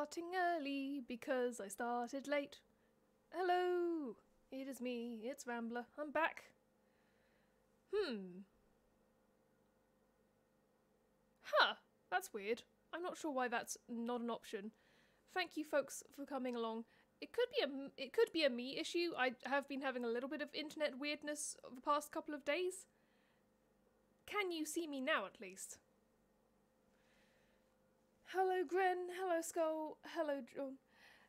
starting early because I started late. Hello, it is me, it's Rambler. I'm back. Hmm. Huh, that's weird. I'm not sure why that's not an option. Thank you folks for coming along. It could be a it could be a me issue. I have been having a little bit of internet weirdness the past couple of days. Can you see me now at least? Hello, Gren. Hello, Skull. Hello, John.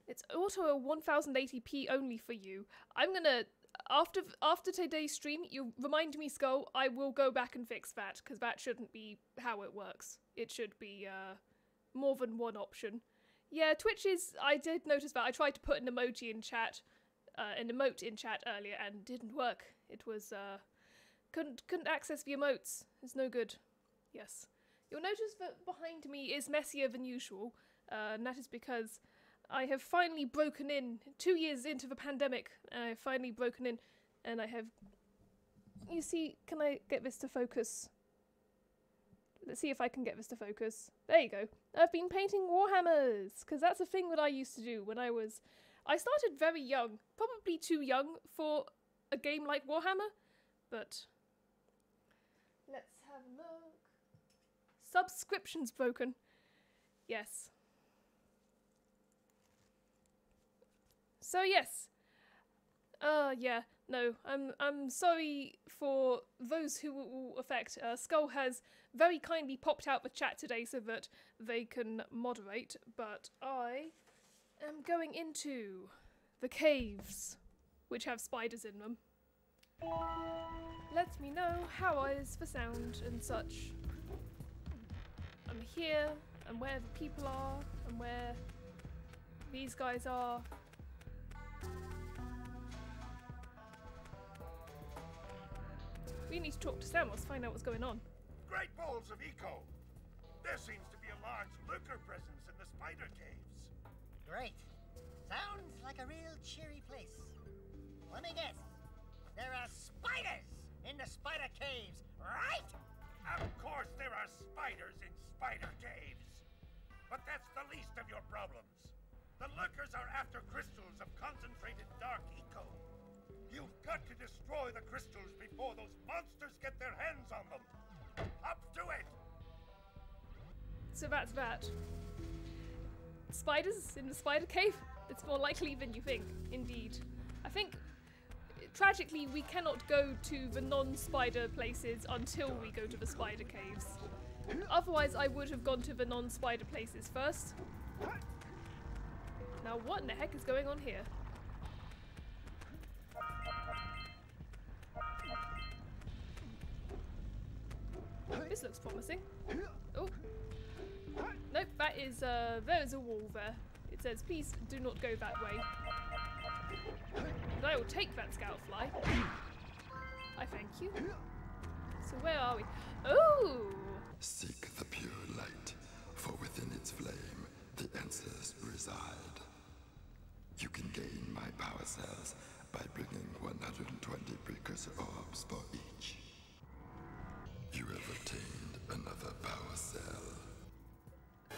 It's auto a 1080p only for you. I'm gonna after after today's stream. You remind me, Skull. I will go back and fix that because that shouldn't be how it works. It should be uh, more than one option. Yeah, Twitch is. I did notice that. I tried to put an emoji in chat, uh, an emote in chat earlier, and didn't work. It was uh, couldn't couldn't access the emotes. It's no good. Yes. You'll notice that behind me is messier than usual, uh, and that is because I have finally broken in, two years into the pandemic, and I have finally broken in, and I have. You see, can I get this to focus? Let's see if I can get this to focus. There you go. I've been painting Warhammers, because that's a thing that I used to do when I was. I started very young, probably too young for a game like Warhammer, but. Let's have a look. Subscriptions broken. Yes. So yes. Uh yeah, no. I'm I'm sorry for those who will affect. Uh, Skull has very kindly popped out the chat today so that they can moderate, but I am going into the caves which have spiders in them. Let me know how is the sound and such. I'm here, and where the people are, and where these guys are. We need to talk to Samos, find out what's going on. Great balls of eco! There seems to be a large lurker presence in the spider caves. Great. Sounds like a real cheery place. Let me guess. There are spiders in the spider caves, right? Of course there are spiders in spider caves. But that's the least of your problems. The lurkers are after crystals of concentrated dark eco. You've got to destroy the crystals before those monsters get their hands on them. Up to it! So that's that. Spiders in the spider cave? It's more likely than you think, indeed. I think tragically, we cannot go to the non-spider places until we go to the spider caves. Otherwise, I would have gone to the non-spider places first. Now, what in the heck is going on here? This looks promising. Oh. Nope, that is, uh, there is a wall there. It says, please do not go that way. And I will take that scout fly. I thank you. So where are we? Oh! Seek the pure light, for within its flame the answers reside. You can gain my power cells by bringing 120 precursor orbs for each. You have obtained another power cell.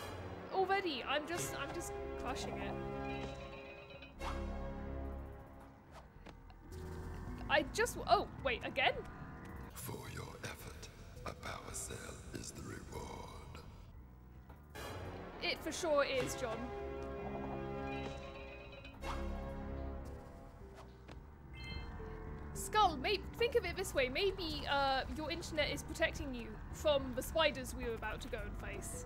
Already, I'm just, I'm just crushing it. I just, oh, wait, again? For your effort, a power cell is the reward. It for sure is, John. Skull, maybe think of it this way. Maybe uh, your internet is protecting you from the spiders we were about to go and face.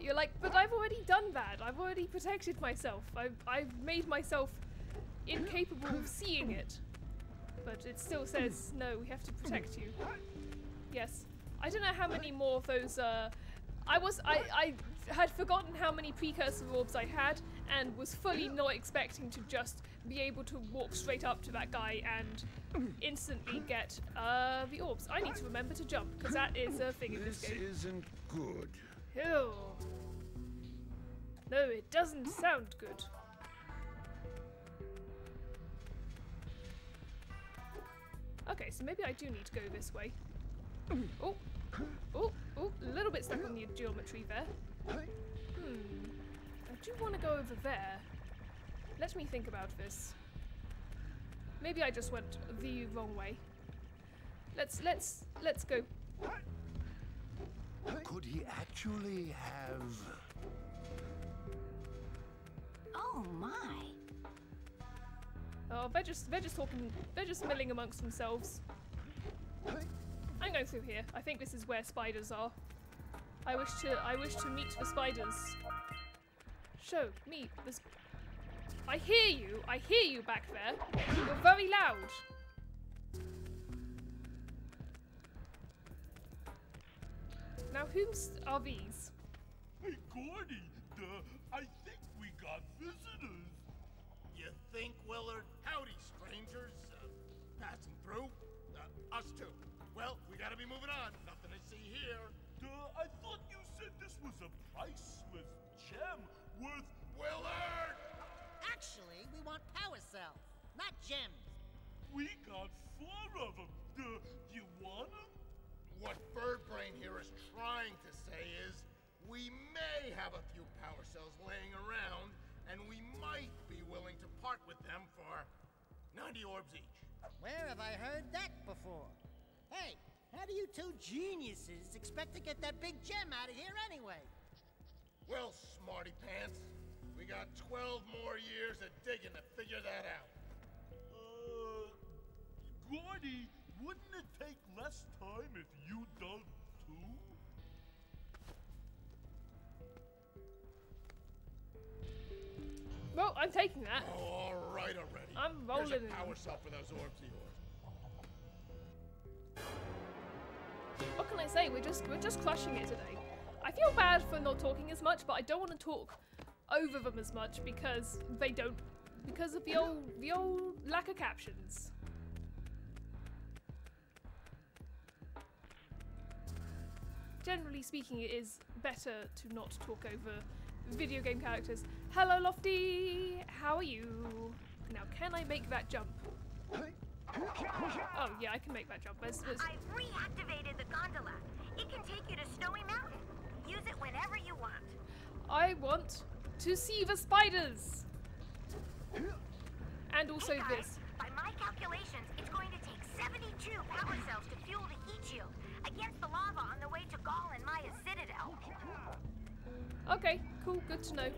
You're like, but I've already done that. I've already protected myself. I've, I've made myself incapable of seeing it. But it still says, no, we have to protect you. Yes. I don't know how many more of those, uh, I was, I, I had forgotten how many precursor orbs I had and was fully not expecting to just be able to walk straight up to that guy and instantly get, uh, the orbs. I need to remember to jump, because that is a thing in this This game. isn't good. Ew. No, it doesn't sound good. Okay, so maybe I do need to go this way. Oh, oh, oh, a little bit stuck on the geometry there. Hmm, I do want to go over there. Let me think about this. Maybe I just went the wrong way. Let's let's let's go. Could he actually have. Oh my. Oh, they're just they're just talking they're just milling amongst themselves. I'm going through here. I think this is where spiders are. I wish to I wish to meet the spiders. Show me the sp- I hear you. I hear you back there. You're very loud. Now whom's are these? Hey, Gordy, uh, I think we got visitors. You think, Willard? Howdy. Uh, passing through? Us too. Well, we gotta be moving on. Nothing to see here. Uh, I thought you said this was a priceless gem worth. Willard! Actually, we want power cells, not gems. We got four of them. Uh, you want them? What Birdbrain here is trying to say is, we may have a few power cells laying around, and we might be willing to part with them for 90 orbs each. Where have I heard that before? Hey, how do you two geniuses expect to get that big gem out of here anyway? Well, smarty pants, we got 12 more years of digging to figure that out. Uh, Gordy, wouldn't it take less time if you dug too? Well, I'm taking that. Oh, all right already. I'm rolling a in. power cell for those orbs of yours. What can I say? We're just we're just crushing it today. I feel bad for not talking as much, but I don't want to talk over them as much because they don't because of the old the old lack of captions. Generally speaking, it is better to not talk over video game characters. Hello, Lofty. How are you? Now, can I make that jump? Oh yeah, I can make that jump. There's, there's, I've reactivated the gondola. It can take you to Snowy Mountain. Use it whenever you want. I want to see the spiders. And also hey guys, this. by my calculations, it's going to take 72 power cells to fuel the heat shield against the lava on the way to Gol and Maia's citadel. Okay, cool, good to know.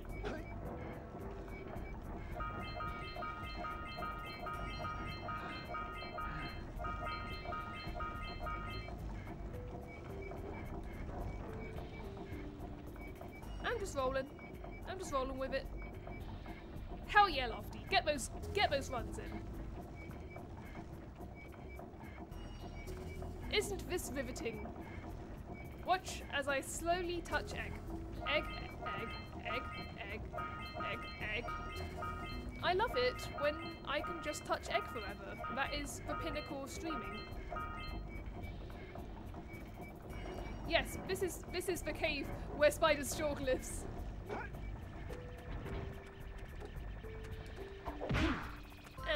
Just rolling. I'm just rolling with it. Hell yeah, Lofty. Get those get those runs in. Isn't this riveting? Watch as I slowly touch egg. Egg, egg, egg, egg, egg, egg. I love it when I can just touch egg forever. That is the pinnacle of streaming. Yes, this is this is the cave where Spider's Stalk lives.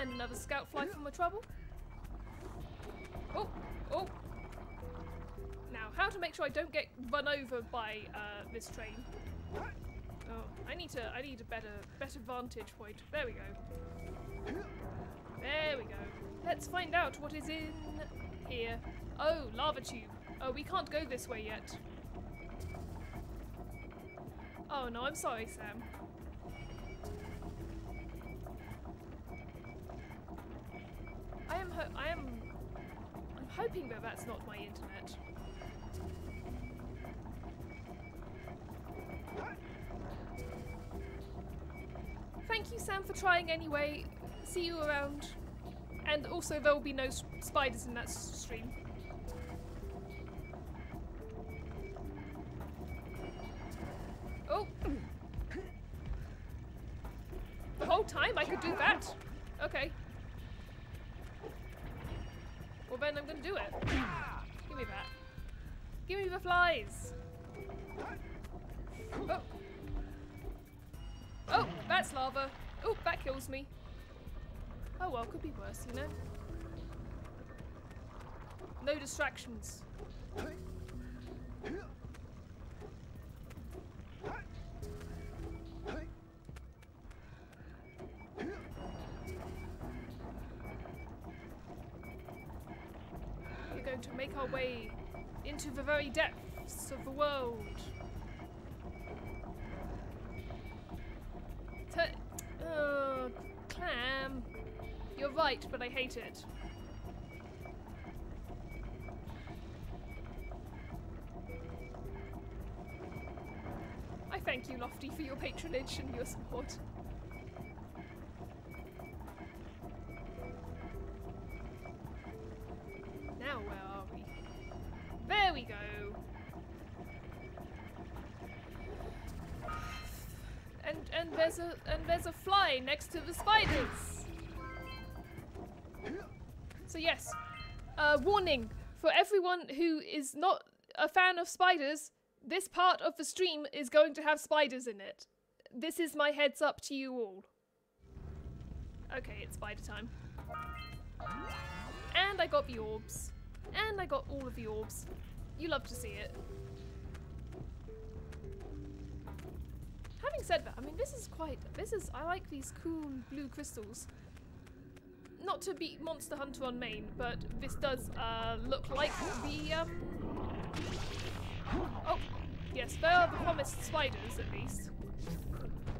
And another scout fly from the trouble. Oh, oh. Now, how to make sure I don't get run over by uh, this train? Oh, I need to. I need a better, better vantage point. There we go. There we go. Let's find out what is in here. Oh, lava tube. Oh, we can't go this way yet. Oh no, I'm sorry, Sam. I am. I am. I'm hoping that that's not my internet. Thank you, Sam, for trying anyway. See you around. And also, there will be no spiders in that stream. Make our way into the very depths of the world. T- uh, clam. You're right, but I hate it. I thank you, Lofty, for your patronage and your support. Everyone who is not a fan of spiders. This part of the stream is going to have spiders in it. This is my heads up to you all. Okay, it's spider time. And I got the orbs. And I got all of the orbs. You love to see it. Having said that, I mean, this is quite. This is. I like these cool blue crystals. Not to be Monster Hunter on main, but this does uh, look like the. Um... Oh, yes, there are the promised spiders at least.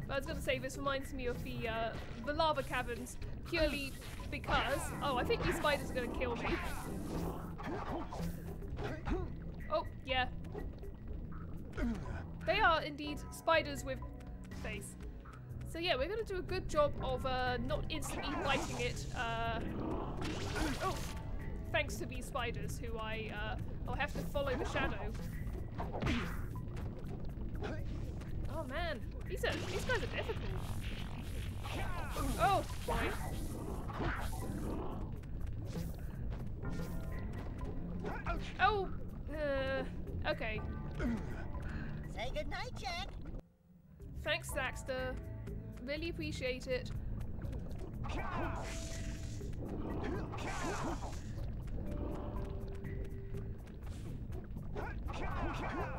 But I was gonna say this reminds me of the uh, the lava caverns purely because. Oh, I think these spiders are gonna kill me. Oh, yeah. They are indeed spiders with face. So yeah, we're gonna do a good job of uh, not instantly biting it. Uh, oh, thanks to these spiders who I uh, I'll have to follow the shadow. Oh man, these are these guys are difficult. Oh boy. Oh, uh, okay. Say goodnight, Jak. Thanks, Daxter. Really appreciate it.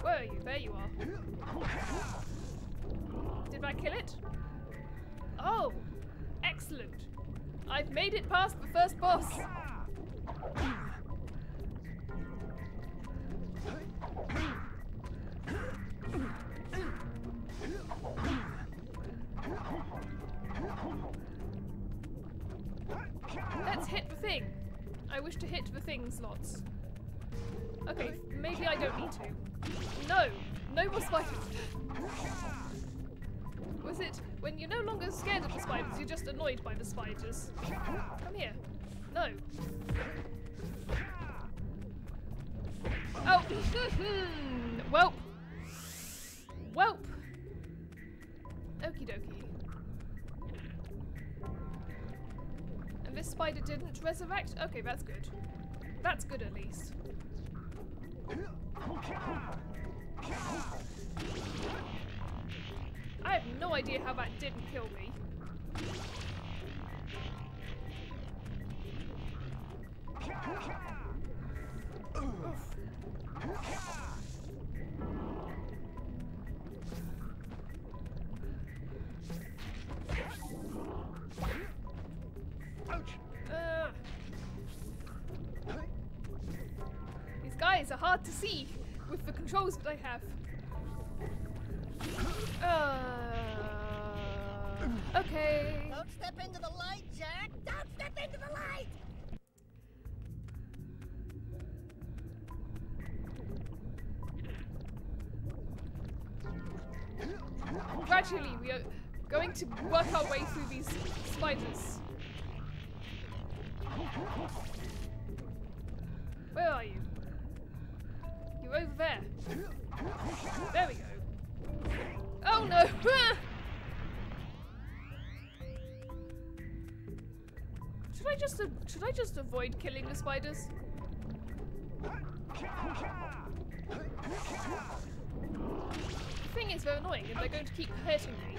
Where are you? There you are. Did I kill it? Oh, excellent. I've made it past the first boss. Let's hit the thing. I wish to hit the thing slots. Okay, maybe I don't need to. No, No more spiders. Was it when you're no longer scared of the spiders, you're just annoyed by the spiders? Come here. No. Oh, Welp. Resurrect? Okay, that's good. That's good at least. I have no idea how that didn't kill me. Work our way through these spiders. Where are you? You're over there. There we go. Oh no! should I just should I just avoid killing the spiders? The thing is, they're annoying and they're going to keep hurting me.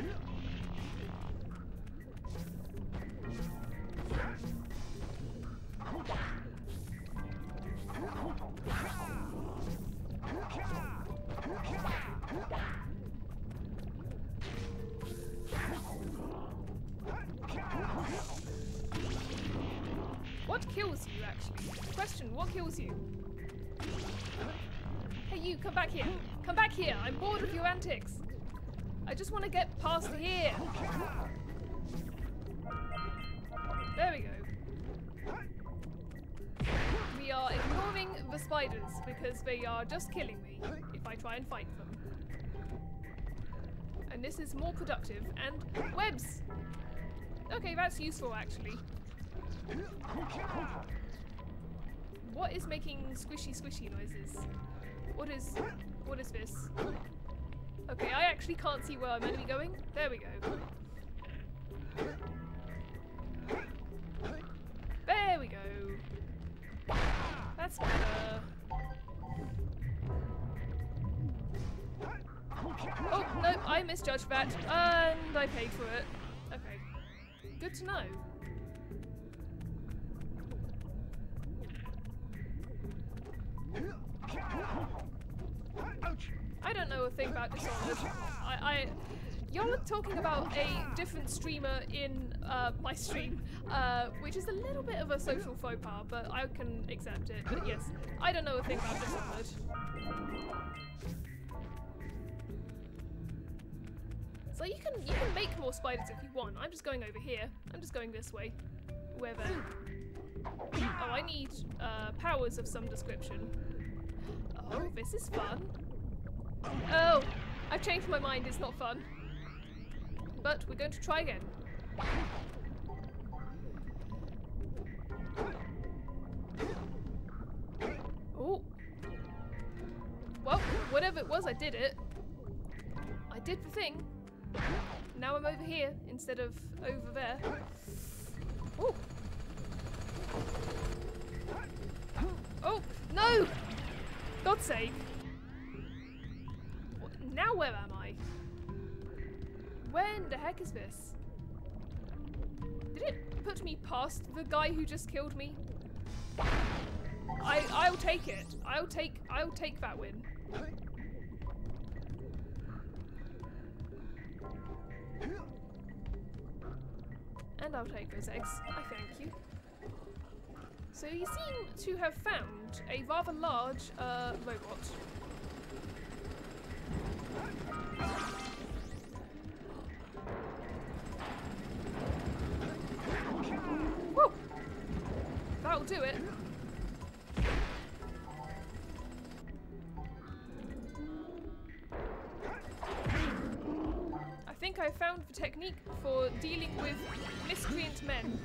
Just killing me if I try and fight them. And this is more productive. And webs! Okay, that's useful actually. What is making squishy squishy noises? What is what is this? Okay, I actually can't see where I'm meant to be going. There we go. There we go. That's better. Oh, no, I misjudged that, and I paid for it. Okay. Good to know. I don't know a thing about Dishonored. I, I are talking about a different streamer in uh, my stream, uh, which is a little bit of a social faux pas, but I can accept it. But yes, I don't know a thing about Dishonored. So you can you can make more spiders if you want. I'm just going over here. I'm just going this way. Where there. Oh, I need uh, powers of some description. Oh, this is fun. Oh, I've changed my mind. It's not fun. But we're going to try again. Oh. Well, whatever it was, I did it. I did the thing. Now I'm over here instead of over there. Oh. Oh, no! God's sake. Now where am I? When the heck is this? Did it put me past the guy who just killed me? I I'll take it. I'll take I'll take that win. And I'll take those eggs. I thank you. So you seem to have found a rather large uh, robot. Woo! That'll do it. Think I found the technique for dealing with miscreant men.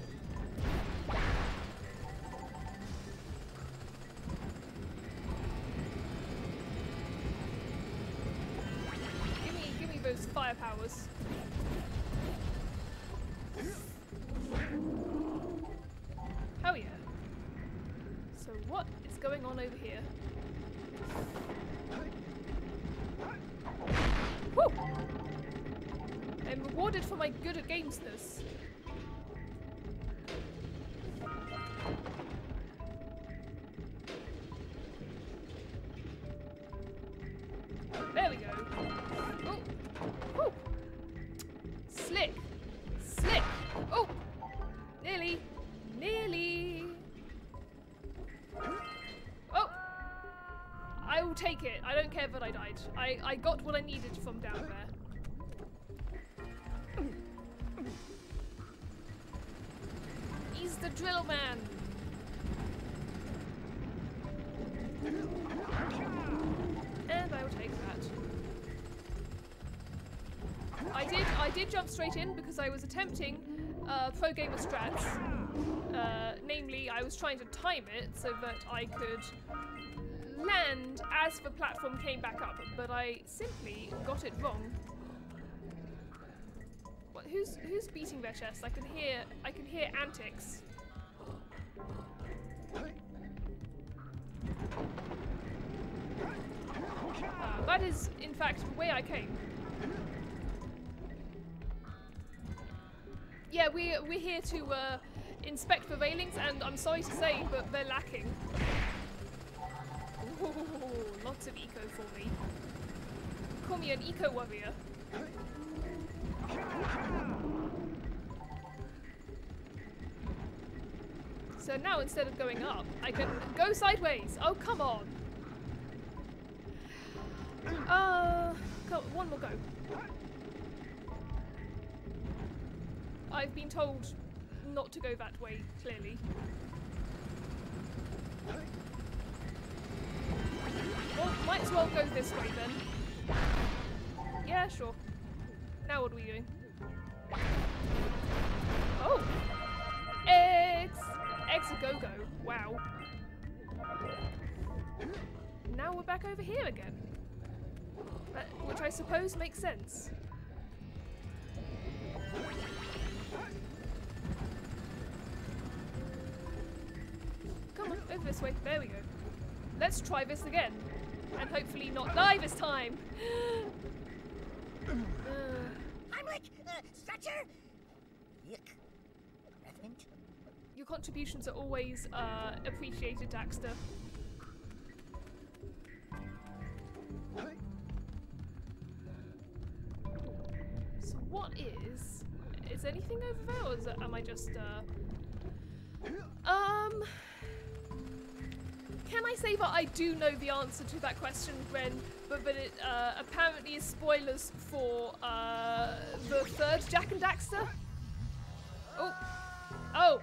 Give me, give me those fire powers. Hell yeah. So what is going on over here? Rewarded for my good at gamesness. There we go. Oh, woo! Slick, slick. Oh, nearly, nearly. Oh, I will take it. I don't care that I died. I I got what I needed from down there. Straight in because I was attempting uh, pro gamer strats. Uh, namely, I was trying to time it so that I could land as the platform came back up, but I simply got it wrong. What, who's who's beating their chest? I can hear I can hear antics. Uh, that is, in fact, the way I came. Yeah, we we're here to uh, inspect the railings, and I'm sorry to say, but they're lacking. Ooh, lots of eco for me. Call me an eco warrior. So now instead of going up, I can go sideways. Oh, come on. Uh, one more go. I've been told not to go that way, clearly. Well, might as well go this way then. Yeah, sure. Now what are we doing? Oh! Eggs! Eggs go-go. Wow. Now we're back over here again. Which I suppose makes sense. This way. There we go. Let's try this again. And hopefully not die this time. Uh, Heimlich! Uh, Stretcher! Yuck. Mint? your contributions are always uh, appreciated, Daxter. So what is... Is anything over there or is am I just... Uh... Um... Can I say that I do know the answer to that question, Ren, but that it uh, apparently is spoilers for uh, the third Jak and Daxter? Oh. Oh.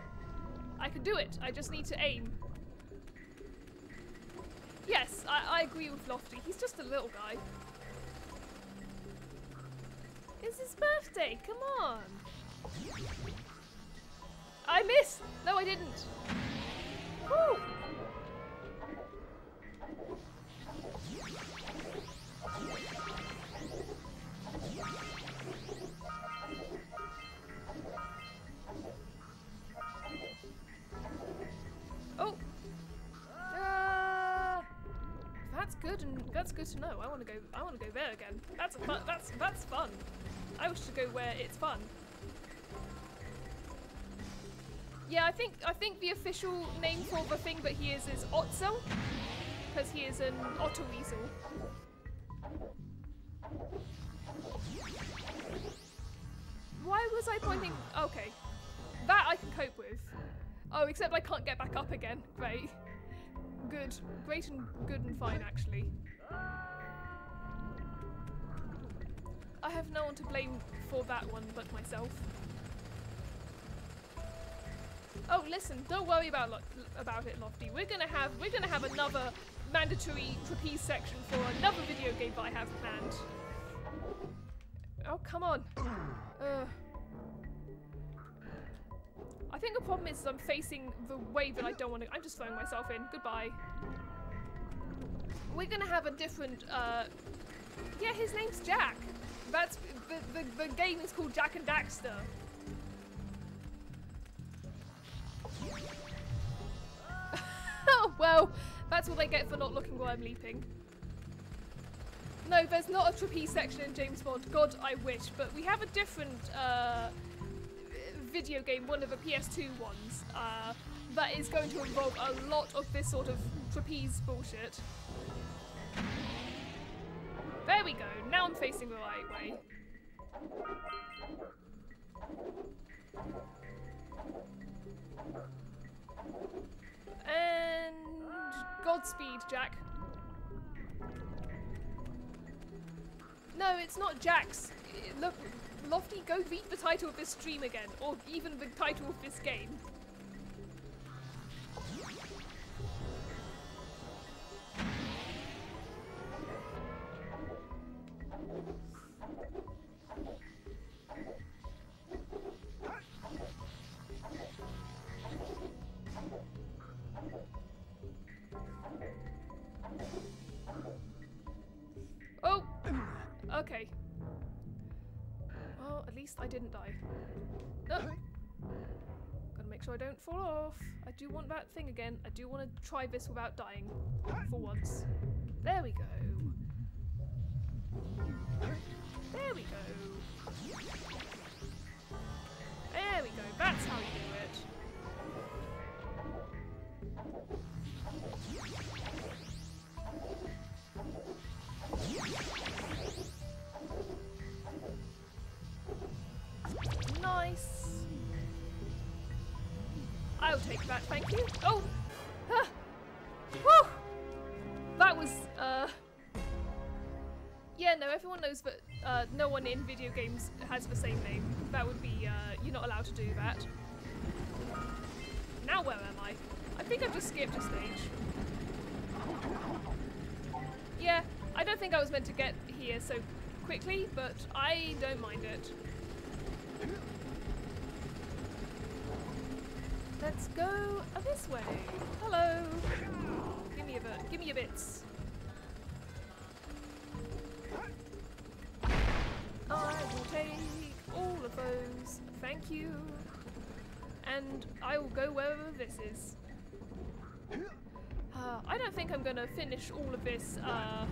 I can do it. I just need to aim. Yes, I, I agree with Lofty. He's just a little guy. It's his birthday. Come on. I missed. No, I didn't. Woo. Oh. Uh, that's good and that's good to know. I want to go. I want to go there again. That's fun. That's that's fun. I wish to go where it's fun. Yeah, I think I think the official name for the thing that he is is ottsel, because he is an otter weasel. Why was I pointing? Okay, that I can cope with. Oh, except I can't get back up again. Great. Good. Great and good and fine, actually. I have no one to blame for that one but myself. Oh, listen, don't worry about about it, Lofty. We're gonna have we're gonna have another mandatory trapeze section for another video game that I have planned. Oh, come on. Uh. I think the problem is I'm facing the way that I don't want to. I'm just throwing myself in. Goodbye. We're gonna have a different. Uh, yeah, his name's Jak. That's the, the the game is called Jak and Daxter. oh well, that's what they get for not looking while I'm leaping. No, there's not a trapeze section in James Bond. God, I wish. But we have a different uh, video game, one of the PS2 ones, uh, that is going to involve a lot of this sort of trapeze bullshit. There we go. Now I'm facing the right way. And Godspeed, Jak. No, it's not Jak's. Look, Lofty, go read the title of this stream again, or even the title of this game. That thing again. I do want to try this without dying. For once. There we go. There we go. There we go. That's how you do it. Knows that uh, no one in video games has the same name. That would be, uh, you're not allowed to do that. Now where am I? I think I've just skipped a stage. Yeah, I don't think I was meant to get here so quickly, but I don't mind it. Let's go uh, this way. Hello. Give me a bit. Give me your bits. Thank you. And I will go wherever this is. Uh, I don't think I'm gonna finish all of this uh,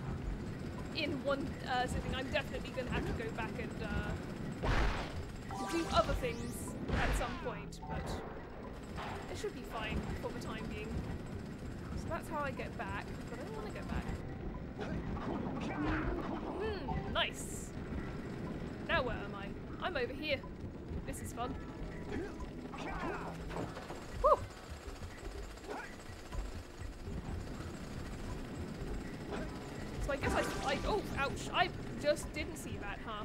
in one uh, sitting. I'm definitely gonna have to go back and uh, do other things at some point, but it should be fine for the time being. So that's how I get back, but I don't want to get back. Hmm, nice. Now where am I? I'm over here. This is fun. Whew. So I guess I, I, oh, ouch, I just didn't see that, huh?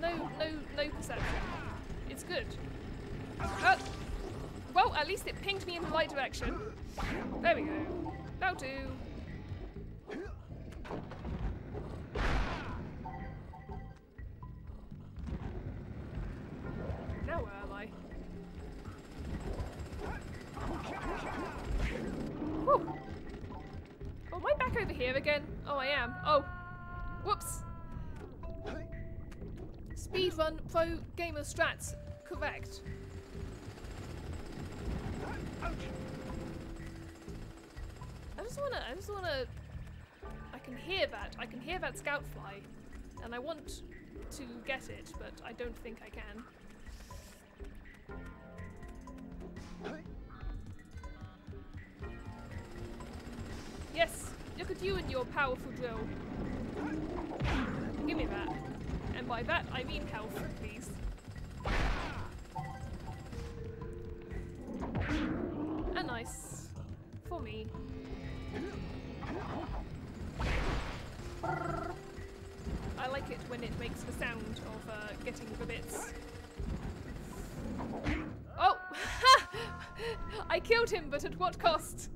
No, no, no perception. It's good. Uh, well, at least it pinged me in the right direction. There we go. That'll do. Again? Oh, I am. Oh. Whoops. Speedrun Pro Gamer Strats. Correct. I just wanna, I just wanna, I can hear that, I can hear that scout fly, and I want to get it, but I don't think I can. Yes, look at you and your powerful drill. Give me that. And by that, I mean health, please. A nice. For me. I like it when it makes the sound of uh, getting the bits. Oh! I killed him, but at what cost?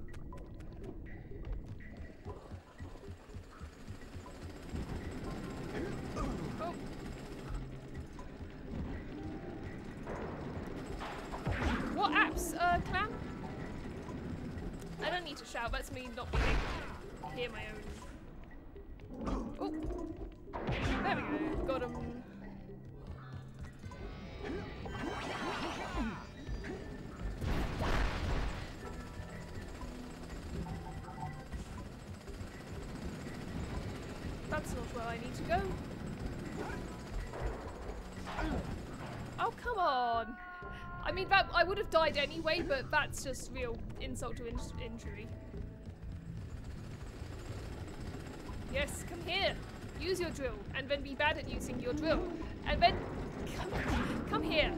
Died anyway, but that's just real insult to in injury. Yes, come here. Use your drill, and then be bad at using your drill, and then come, come here.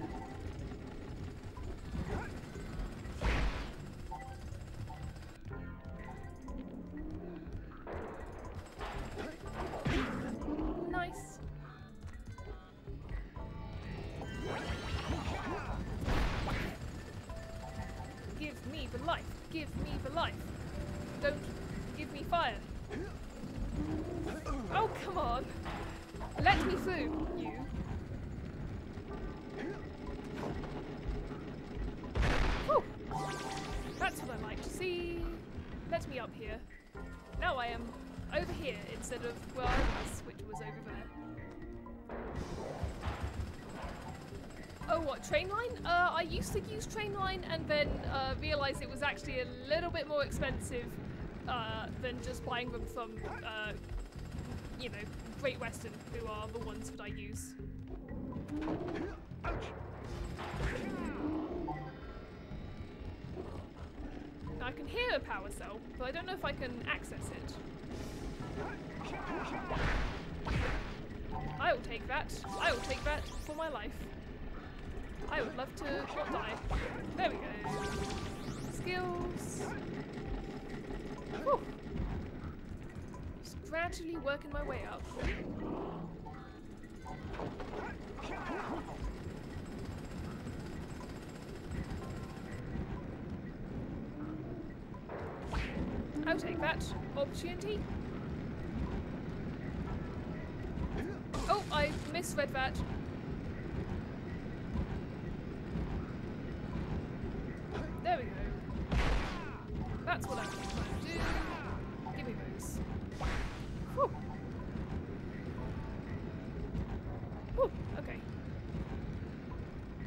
Line and then uh, realised it was actually a little bit more expensive uh, than just buying them from, uh, you know, Great Western, who are the ones that I use. I can hear a power cell, but I don't know if I can access it. I will take that. I will take that for my life. I would love to not die. There we go. Skills. Whew. Just gradually working my way up. I'll take that opportunity. Oh, I misread that. There we go. That's what trying to do. Give me those. Whew. Whew, okay.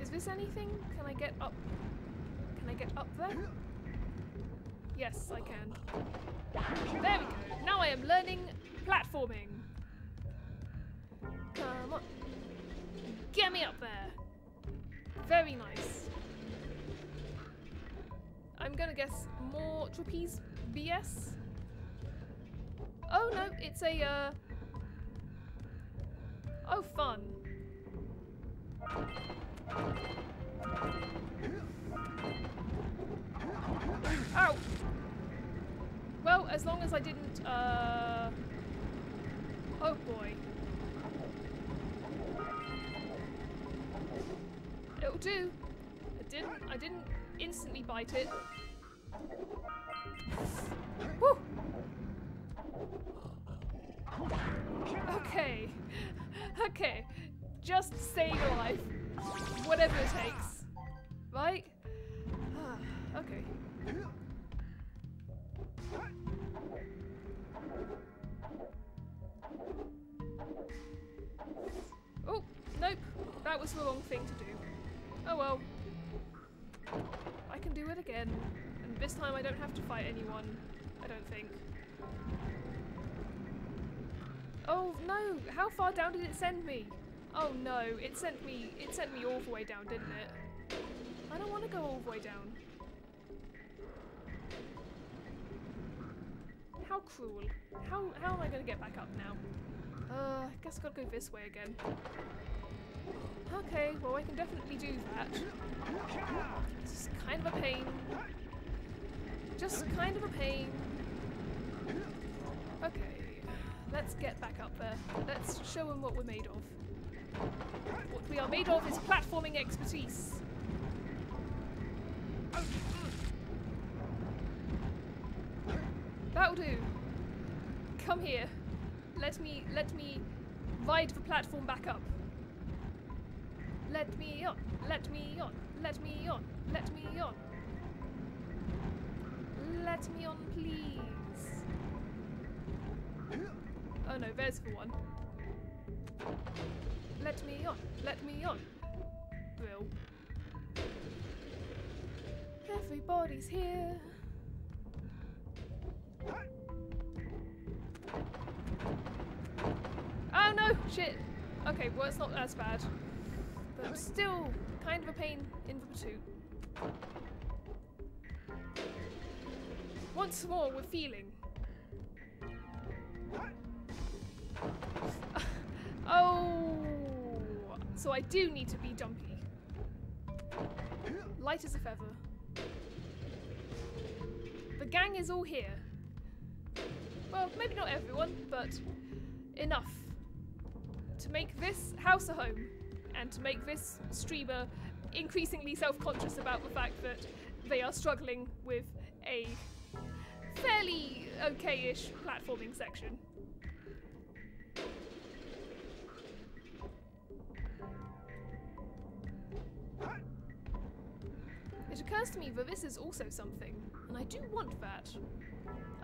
Is this anything? Can I get up? Can I get up there? Yes, I can. There we go. Now I am learning platforming. Come on. Get me up there. Very nice. I'm gonna guess more trapeze BS. Oh no, it's a uh Oh fun. Ow! Well, as long as I didn't uh Oh boy. It'll do. I didn't I didn't instantly bite it. Woo! Okay. Okay. Just staying alive. Whatever it takes. Right? okay. Oh, nope. That was the wrong thing to do. Oh well. Again. And this time I don't have to fight anyone. I don't think. Oh no! How far down did it send me? Oh no, it sent me it sent me all the way down, didn't it? I don't want to go all the way down. How cruel. How how am I gonna get back up now? Uh, I guess I gotta go this way again. Okay, well I can definitely do that. It's kind of a pain. Just kind of a pain. Okay, let's get back up there. Let's show them what we're made of. What we are made of is platforming expertise. That'll do. Come here. Let me let me ride the platform back up. Let me on. Let me on. Let me on. Let me on. let me on, please. Oh no, there's the one. Let me on. Let me on. Brill. Everybody's here. Oh no! Shit! Okay, well, it's not as bad. But still, kind of a pain in the pursuit. Once more, we're feeling. oh! So I do need to be jumpy. Light as a feather. The gang is all here. Well, maybe not everyone, but enough to make this house a home and to make this streamer increasingly self conscious about the fact that they are struggling with a fairly okay ish platforming section. It occurs to me that this is also something, and I do want that.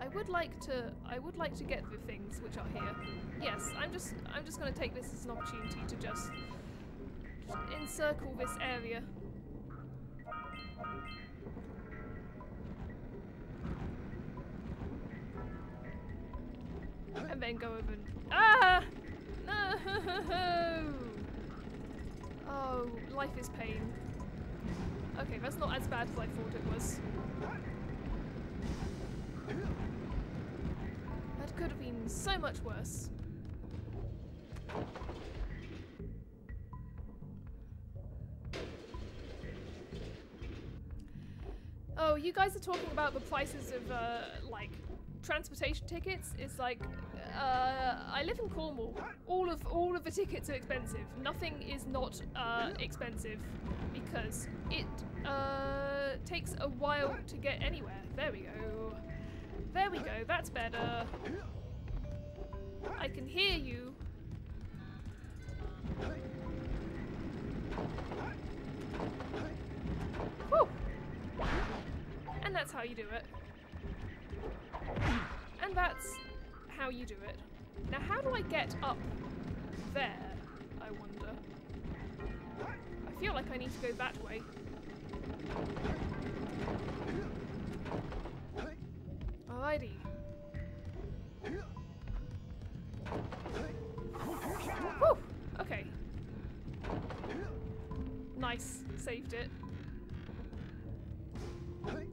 I would like to I would like to get the things which are here. Yes, I'm just I'm just gonna take this as an opportunity to just encircle this area. And then go over Ah No Oh, life is pain. Okay, that's not as bad as I thought it was. That could have been so much worse. Oh, you guys are talking about the prices of uh, like transportation tickets. It's like uh, I live in Cornwall. All of all of the tickets are expensive. Nothing is not uh, expensive because it uh, takes a while to get anywhere. There we go. There we go. That's better. I can hear you. And that's how you do it. And that's how you do it. Now, how do I get up there? I wonder. I feel like I need to go that way. Alrighty. Whew, okay. Nice, saved it.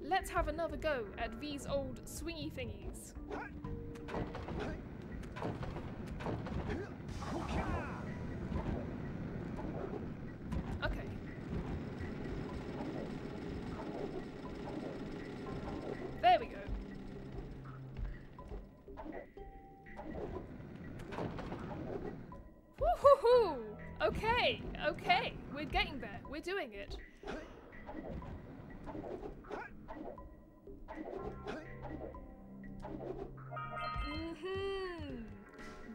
Let's have another go at these old swingy thingies. Hmm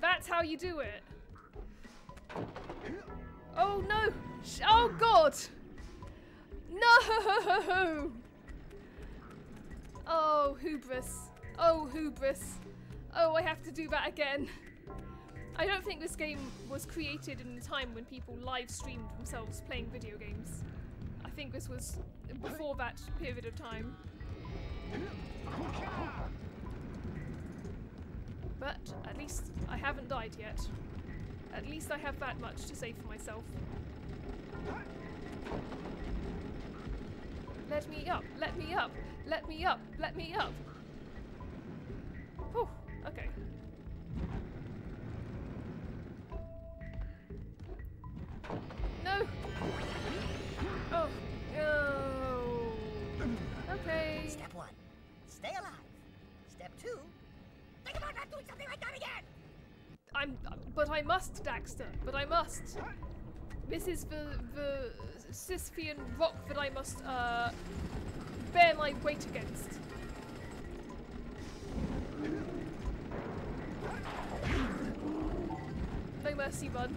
That's how you do it. Oh no! Oh god! No! Oh, hubris. Oh, hubris. Oh, I have to do that again. I don't think this game was created in a time when people live streamed themselves playing video games. I think this was before that period of time. But at least I haven't died yet. At least I have that much to say for myself. Let me up, let me up, let me up, let me up. Whew, okay. No! Stay alive. Step two, think about not doing something like that again. I'm, but I must, Daxter. But I must. This is the the Sisyphean rock that I must uh, bear my weight against. No mercy, run.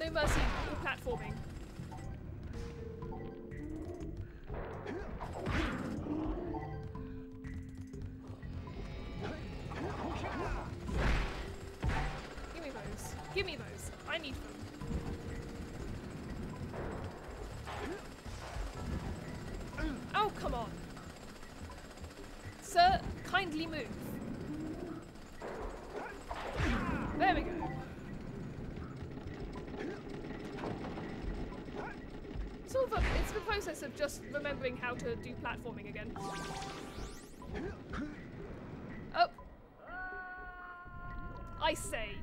No mercy for platforming. Kindly move. There we go. It's the process of just remembering how to do platforming again. Oh. I say.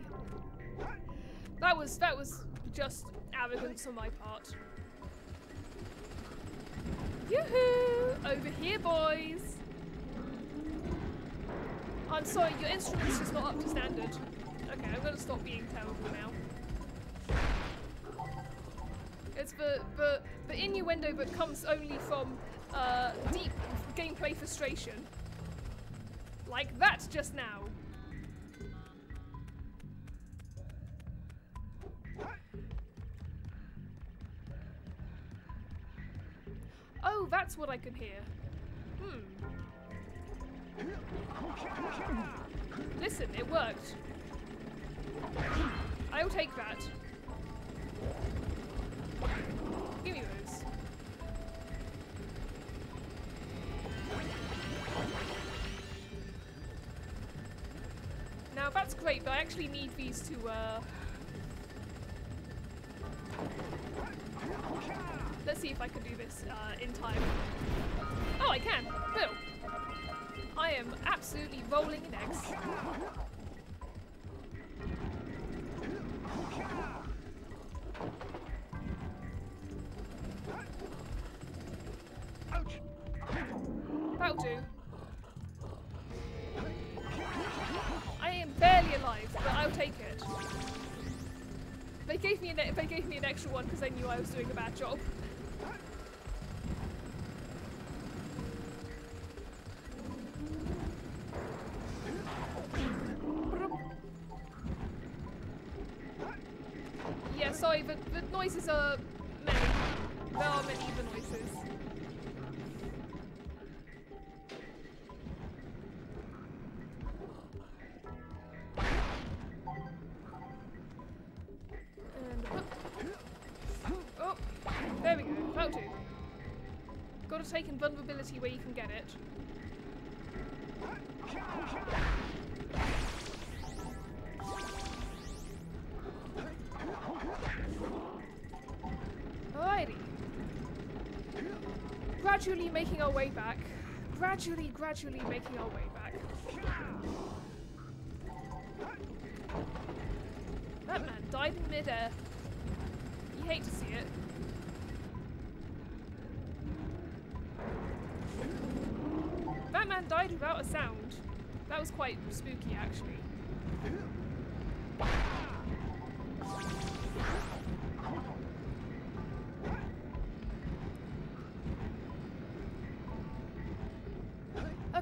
That was that was just arrogance on my part. Yoo-hoo! Over here, boys! I'm sorry, your instrument's just not up to standard. Okay, I'm gonna stop being terrible now. It's the, the, the innuendo that comes only from uh, deep gameplay frustration. Like that just now. Oh, that's what I can hear. Hmm. Listen, it worked. I'll take that. Give me those. Now that's great, but I actually need these to uh Let's see if I can do this uh, in time. Oh, I can. Boom. I am absolutely rolling in eggs. Noises are many. There are many the noises. And oh, there we go. That'll do. Got to take invulnerability where you can get it. Making our way back. Gradually, gradually making our way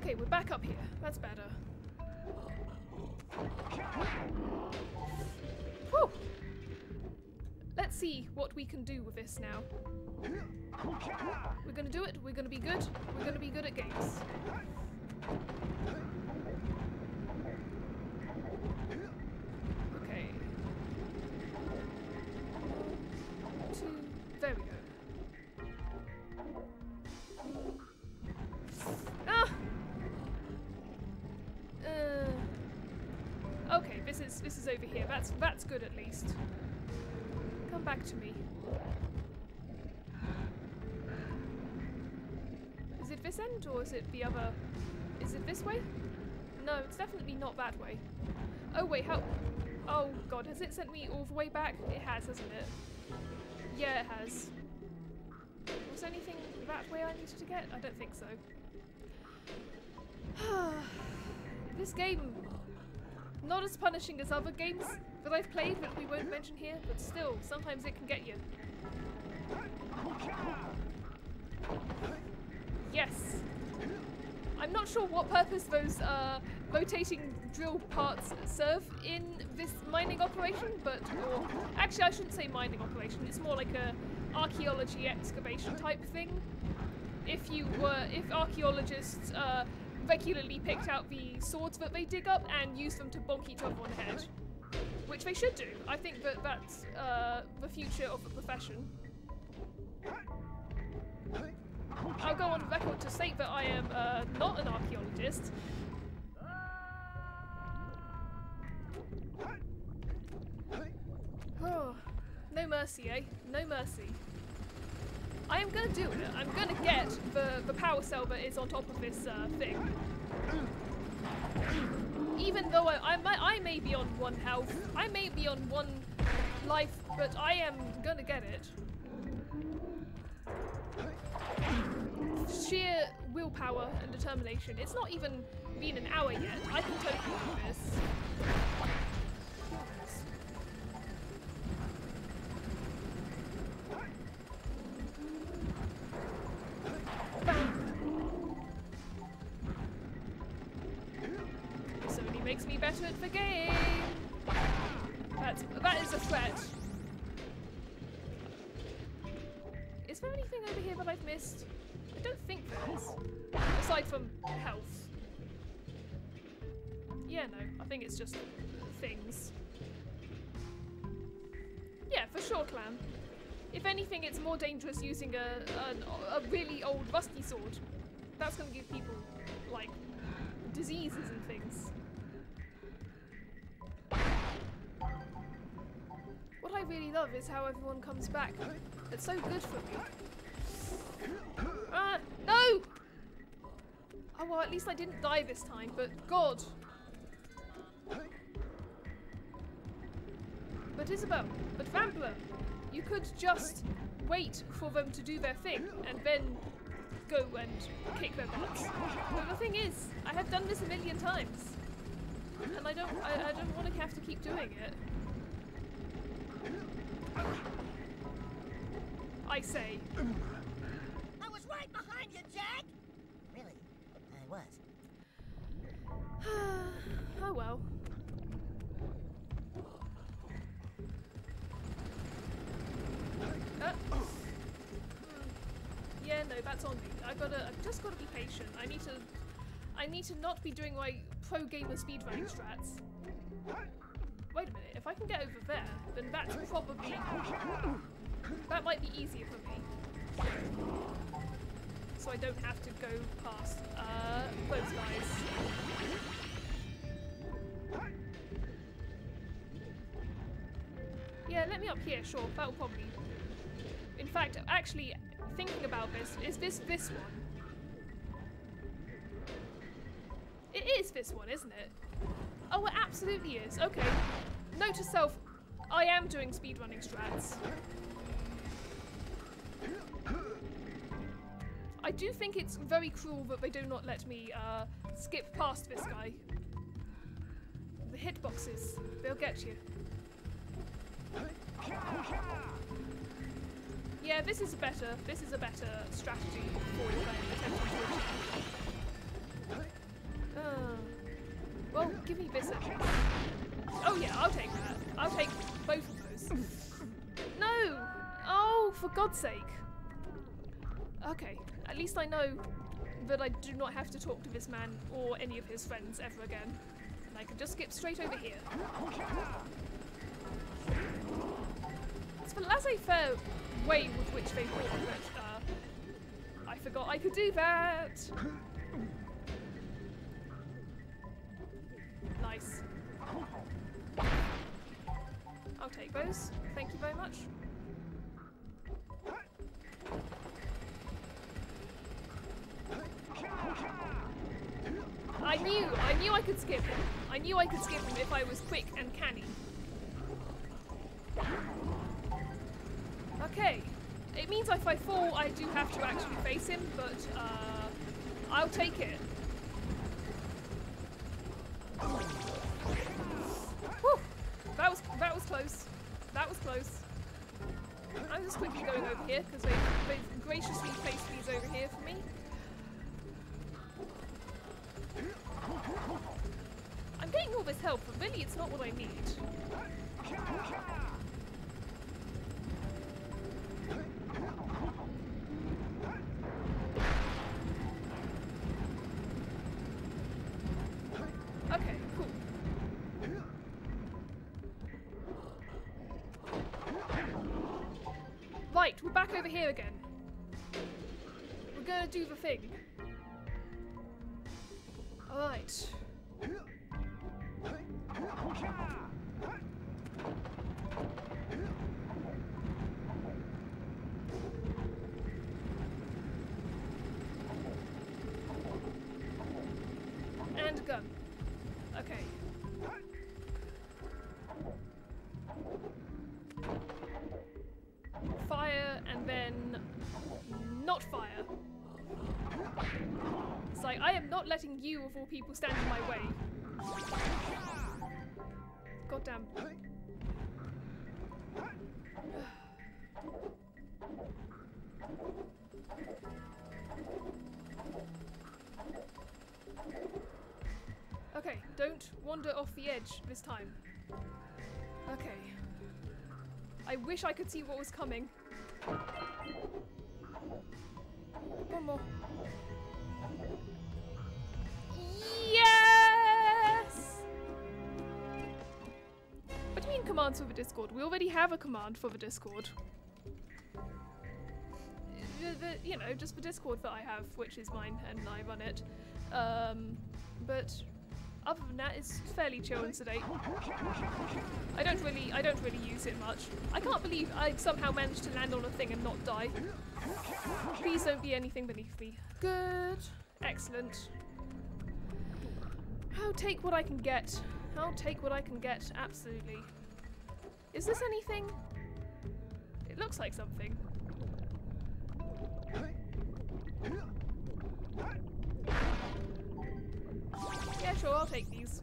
Okay, we're back up here. That's better. Whew. Let's see what we can do with this now. We're gonna do it. We're gonna be good. We're gonna be good at games. Is it this end or is it the other? Is it this way? No, it's definitely not that way. Oh wait, how? Oh god, has it sent me all the way back? It has, hasn't it? Yeah, it has. Was anything that way I needed to get? I don't think so. this game, not as punishing as other games that I've played that we won't mention here, but still, sometimes it can get you. Yes. I'm not sure what purpose those uh, rotating drill parts serve in this mining operation, but or actually I shouldn't say mining operation. It's more like a archaeology excavation type thing. If you were, if archaeologists uh, regularly picked out the swords that they dig up and used them to bonk each other on the head. which they should do. I think that that's uh, the future of the profession. I'll go on record to state that I am uh, not an archaeologist. Oh, no mercy, eh? No mercy. I am gonna do it. I'm gonna get the, the power cell that is on top of this uh, thing. Even though I, I, I may be on one health, I may be on one life, but I am gonna get it. Sheer willpower and determination. It's not even been an hour yet. I can totally do this. Using a, an, a really old rusty sword. That's gonna give people, like, diseases and things. What I really love is how everyone comes back. It's so good for me. Ah, no! Oh well, at least I didn't die this time, but God. But Isabel, but Vampler, you could just wait for them to do their thing and then go and kick their butts. But the thing is, I have done this a million times. And I don't I, I don't want to have to keep doing it. I say. I was right behind you, Jak! Really? I was. oh well. No, that's on me. I gotta, I've just gotta be patient. I need to, I need to not be doing my pro gamer speedrunning strats. Wait a minute, if I can get over there, then that's probably, that might be easier for me. So I don't have to go past, uh, those guys. Yeah, let me up here, sure. That'll probably. In fact, actually, thinking about this, is this this one? It is this one, isn't it? Oh, it absolutely is. Okay. Note to self, I am doing speedrunning strats. I do think it's very cruel that they do not let me uh, skip past this guy. The hitboxes, they'll get you. Yeah, this is better. This is a better strategy for playing attempting to achieve. Uh, well, give me this. Oh yeah, I'll take that. I'll take both of those. No! Oh, for God's sake. Okay, at least I know that I do not have to talk to this man or any of his friends ever again. And I can just skip straight over here. It's the laissez-faire way with which they walk that uh, I forgot I could do that. Nice. I'll take those. Thank you very much. I knew, I knew I could skip him. I knew I could skip him if I was quick and canny. Okay. It means if I fall, I do have to actually face him, but uh, I'll take it. Whew. That was that was close. That was close. I'm just quickly going over here because they they've graciously placed these over here for me. I'm getting all this help, but really it's not what I need. Letting you of all people stand in my way. Goddamn. Okay, don't wander off the edge this time. Okay. I wish I could see what was coming. One more. Commands for the Discord? We already have a command for the Discord. The, the, you know, just the Discord that I have, which is mine, and I run it. Um, but other than that, it's fairly chill and sedate. I don't really, I don't really use it much. I can't believe I somehow managed to land on a thing and not die. Please don't be anything beneath me. Good. Excellent. I'll take what I can get. I'll take what I can get, absolutely. Is this anything? It looks like something. Yeah, sure, I'll take these.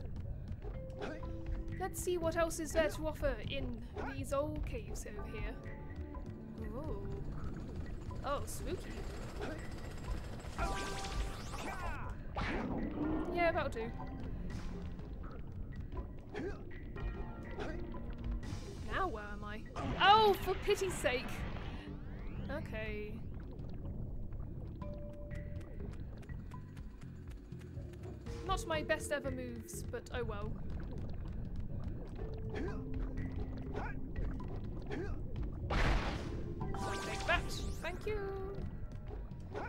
Let's see what else is there to offer in these old caves over here. Oh. Oh, spooky. Yeah, that'll do. Now where am I? Oh, for pity's sake! Okay. Not my best ever moves, but oh well. Take that. Thank you.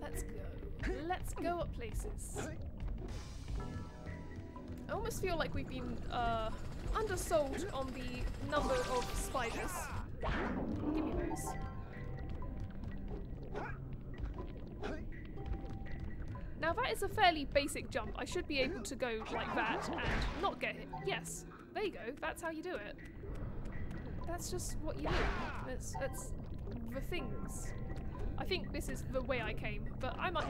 Let's go. Let's go up places. I almost feel like we've been uh, undersold on the number of spiders. Give me those. Now that is a fairly basic jump. I should be able to go like that and not get hit. Yes, there you go. That's how you do it. That's just what you do. That's, that's the things. I think this is the way I came, but I might,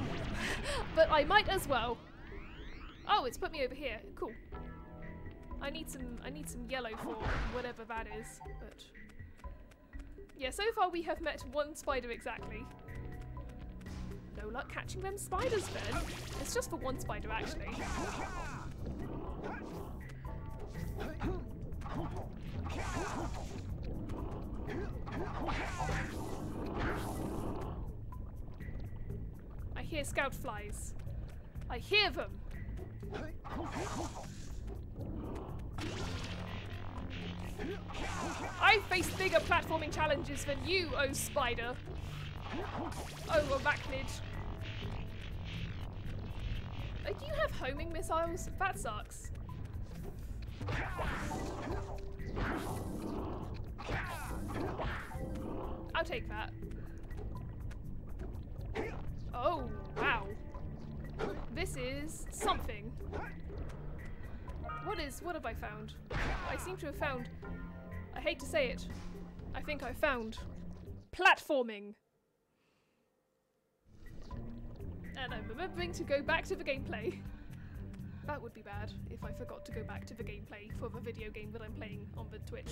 but I might as well. Oh, it's put me over here. Cool. I need some, I need some yellow for whatever that is, but yeah. So far we have met one spider exactly. No luck catching them spiders then. It's just for one spider actually. I hear scout flies. I hear them. I face bigger platforming challenges than you, oh spider. Oh, arachnid. Uh, do you have homing missiles? That sucks. I'll take that. Oh, wow. This is something. What is, what have I found? I seem to have found, I hate to say it, I think I found platforming. And I'm remembering to go back to the gameplay. That would be bad if I forgot to go back to the gameplay for the video game that I'm playing on the Twitch.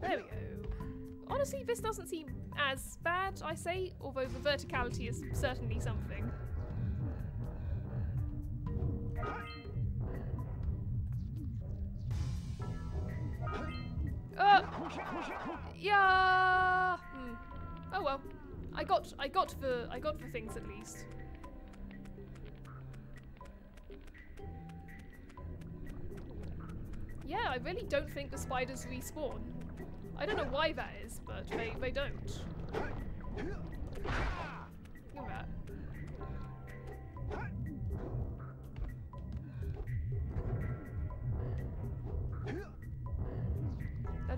There we go. Honestly, this doesn't seem as bad, I say, although the verticality is certainly something. Uh, yeah. Hmm. Oh well. I got I got the I got the things at least. Yeah, I really don't think the spiders respawn. I don't know why that is, but they, they don't. Look at that.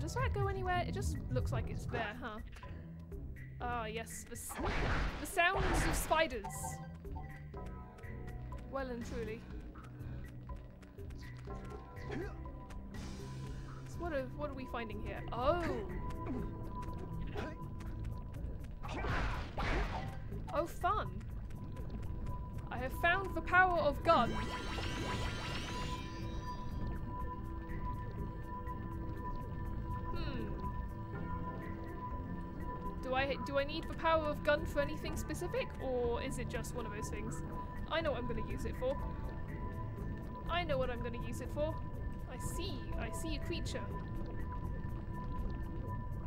Does that go anywhere? It just looks like it's there, huh? Ah, yes, the, the sounds of spiders. Well and truly. So what are, what are we finding here? Oh! Oh, fun! I have found the power of gun. I do I need the power of gun for anything specific, or is it just one of those things? I know what I'm going to use it for. I know what I'm going to use it for. I see. I see a creature.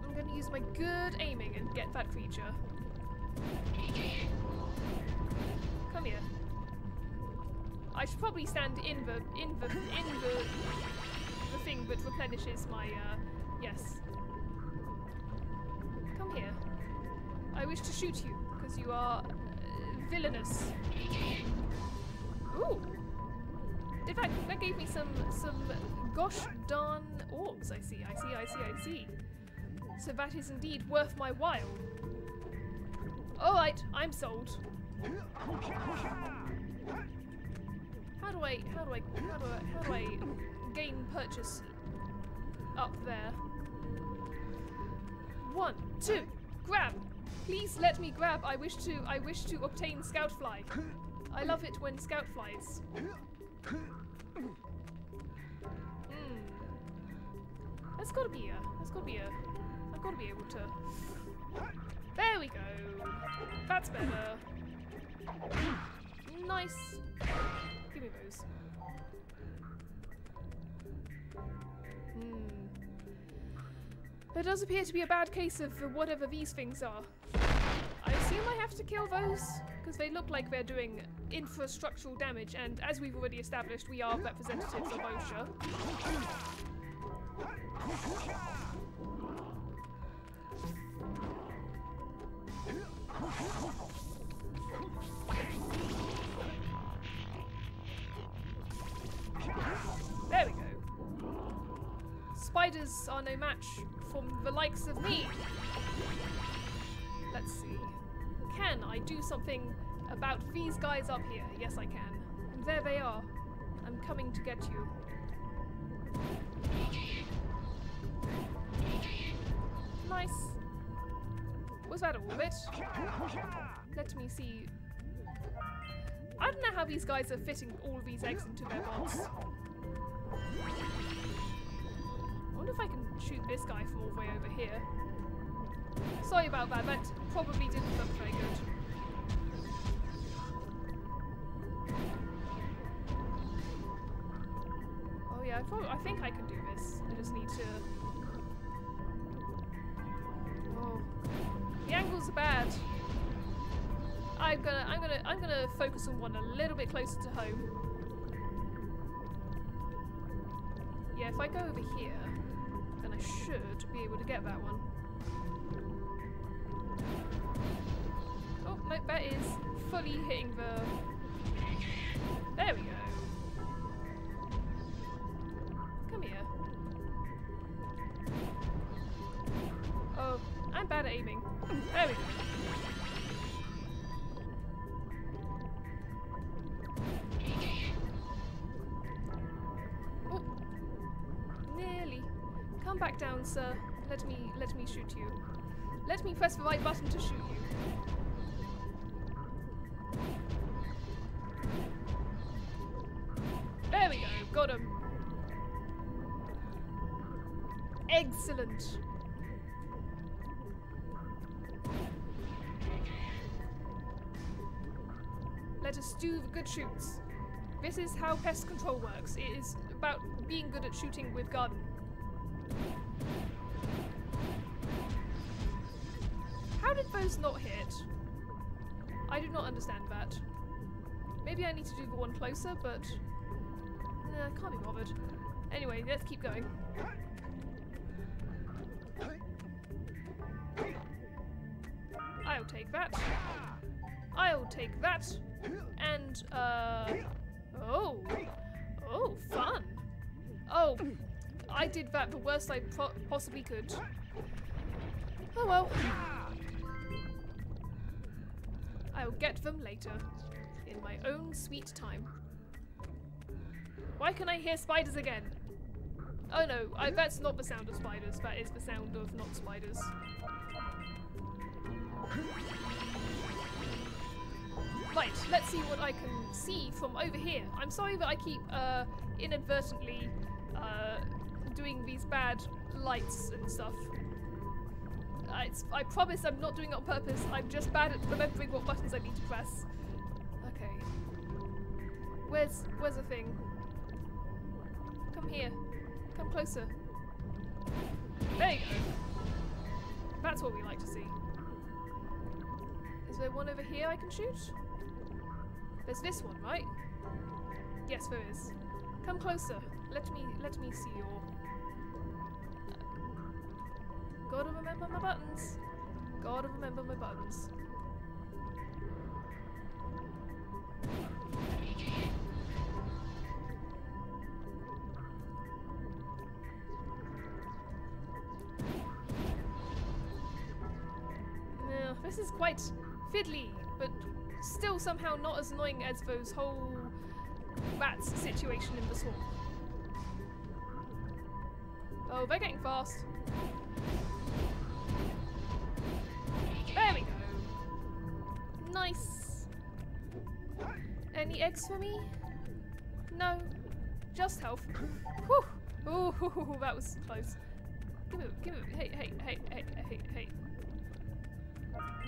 I'm going to use my good aiming and get that creature. Come here. I should probably stand in the in the in the the thing that replenishes my uh yes. Come here. I wish to shoot you because you are uh, villainous. Ooh. In fact, that gave me some some gosh darn orbs. I see. I see. I see. I see. So that is indeed worth my while. All right, I'm sold. How do I? How do I? How do I? How do I gain purchase up there? One, two, grab. Please let me grab. I wish to. I wish to obtain scout fly. I love it when scout flies. Hmm. That's gotta be a. That's gotta be a. I've gotta be able to. There we go. That's better. Nice. Give me those. There does appear to be a bad case of whatever these things are. I assume I have to kill those because they look like they're doing infrastructural damage, and as we've already established, we are representatives of OSHA. There we go. Spiders are no match from the likes of me. Let's see. Can I do something about these guys up here? Yes, I can. And there they are. I'm coming to get you. Nice. Was that all of it? Let me see. I don't know how these guys are fitting all these eggs into their box. I wonder if I can shoot this guy from all the way over here. Sorry about that, that probably didn't look very good. Oh yeah, I, prob- I think I can do this. I just need to... Oh. The angles are bad. I'm gonna, I'm gonna, I'm gonna focus on one a little bit closer to home. Yeah, if I go over here, I should be able to get that one. Oh, no, that is fully hitting the... There we go. Come here. Oh, I'm bad at aiming. There we go. Oh, nearly. Come back down, sir. Let me let me shoot you. Let me press the right button to shoot you. There we go. Got him. Excellent. Let us do the good shoots. This is how pest control works. It is about being good at shooting with garden. How not hit? I do not understand that. Maybe I need to do the one closer, but nah, I can't be bothered. Anyway, let's keep going. I'll take that. I'll take that. And, uh. Oh. Oh, fun. Oh, I did that the worst I possibly could. Oh well. I'll get them later. In my own sweet time. Why can I hear spiders again? Oh no, I, that's not the sound of spiders. That is the sound of not spiders. Right, let's see what I can see from over here. I'm sorry that I keep uh, inadvertently uh, doing these bad lights and stuff. It's, I promise I'm not doing it on purpose. I'm just bad at remembering what buttons I need to press. Okay. Where's where's the thing? Come here. Come closer. There you go. That's what we like to see. Is there one over here I can shoot? There's this one, right? Yes, there is. Come closer. Let me let me see your. Gotta remember my buttons. Gotta remember my buttons. Yeah, this is quite fiddly, but still somehow not as annoying as those whole rats situation in the swamp. Oh, they're getting fast. There we go. Nice. Any eggs for me? No. Just health. Whew. Ooh, that was close. Give me, give me, hey, hey, hey, hey, hey, hey.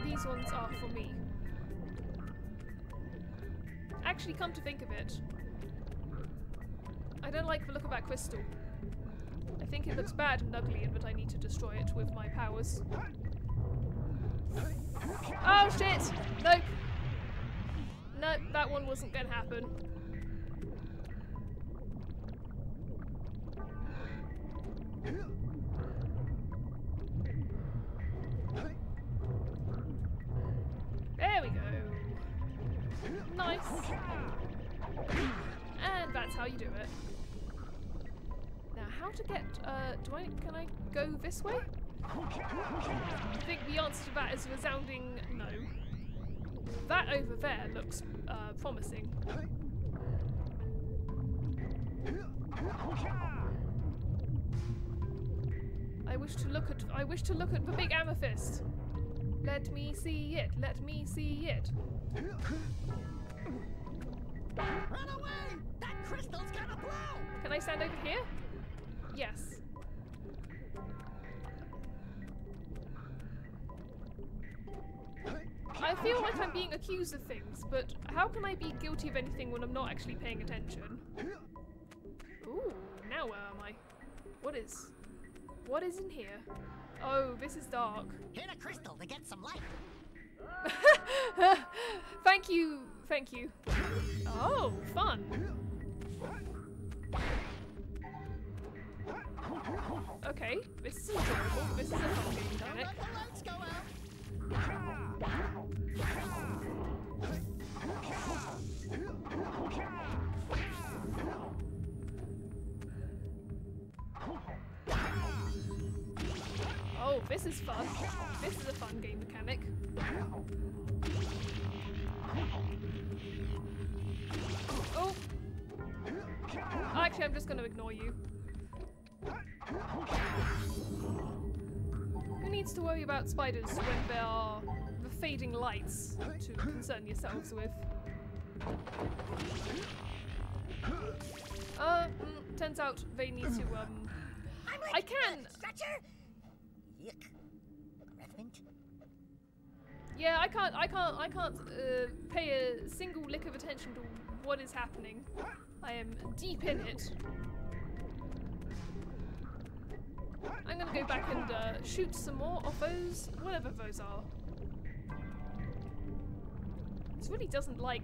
These ones are for me. Actually, come to think of it, I don't like the look of that crystal. I think it looks bad and ugly and that I need to destroy it with my powers. Oh shit! Nope. Nope, that one wasn't gonna happen. There we go. Nice. And that's how you do it. How to get? Uh, do I? Can I go this way? I think the answer to that is a resounding no. That over there looks uh, promising. I wish to look at. I wish to look at the big amethyst. Let me see it. Let me see it. Run away! That crystal's gonna blow! Can I stand over here? Being accused of things, but how can I be guilty of anything when I'm not actually paying attention? Ooh, now where am I? What is... What is in here? Oh, this is dark. Hit a crystal to get some light. thank you, thank you. Oh, fun. Okay, this is enjoyable. This is a fun game mechanic. This is fun. This is a fun game mechanic. Oh! Actually, I'm just going to ignore you. Who needs to worry about spiders when there are the fading lights to concern yourselves with? Uh, mm, turns out they need to, um... Like I can! stretcher. Yeah, I can't, I can't, I can't uh, pay a single lick of attention to what is happening. I am deep in it. I'm gonna go back and uh, shoot some more of those, whatever those are. This really doesn't like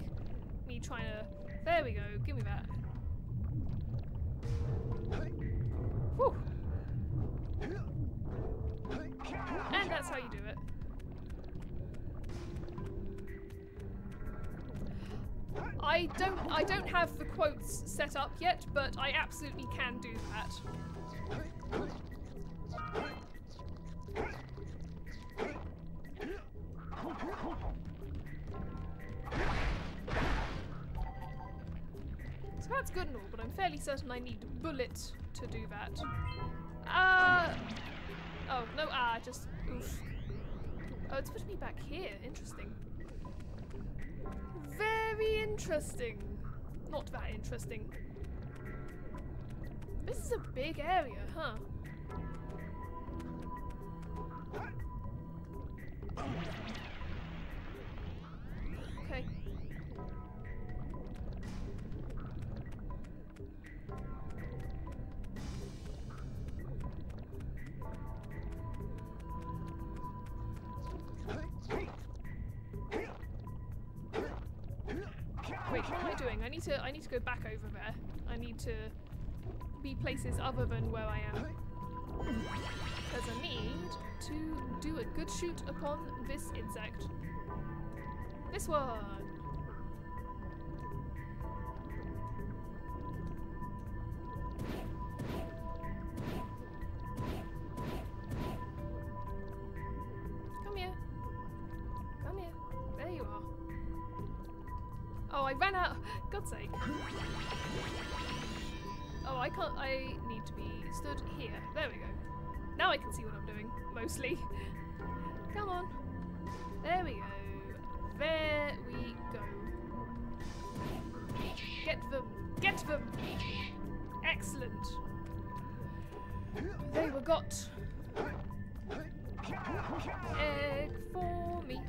me trying to. There we go. Give me that. And that's how you do it. I don't I don't have the quotes set up yet, but I absolutely can do that. So that's good and all, but I'm fairly certain I need bullet to do that. Uh oh no ah just oof. Oh, it's putting me back here. Interesting. Very interesting. Not that interesting. This is a big area, huh? To I need to go back over there. I need to be places other than where I am. There's a need to do a good shoot upon this insect. This one. Come here. Come here. There you are. Oh, I ran out. God's sake. Oh, I can't. I need to be stood here. There we go. Now I can see what I'm doing, mostly. Come on. There we go. There we go. Get them. Get them. Excellent. They were got. Egg for me.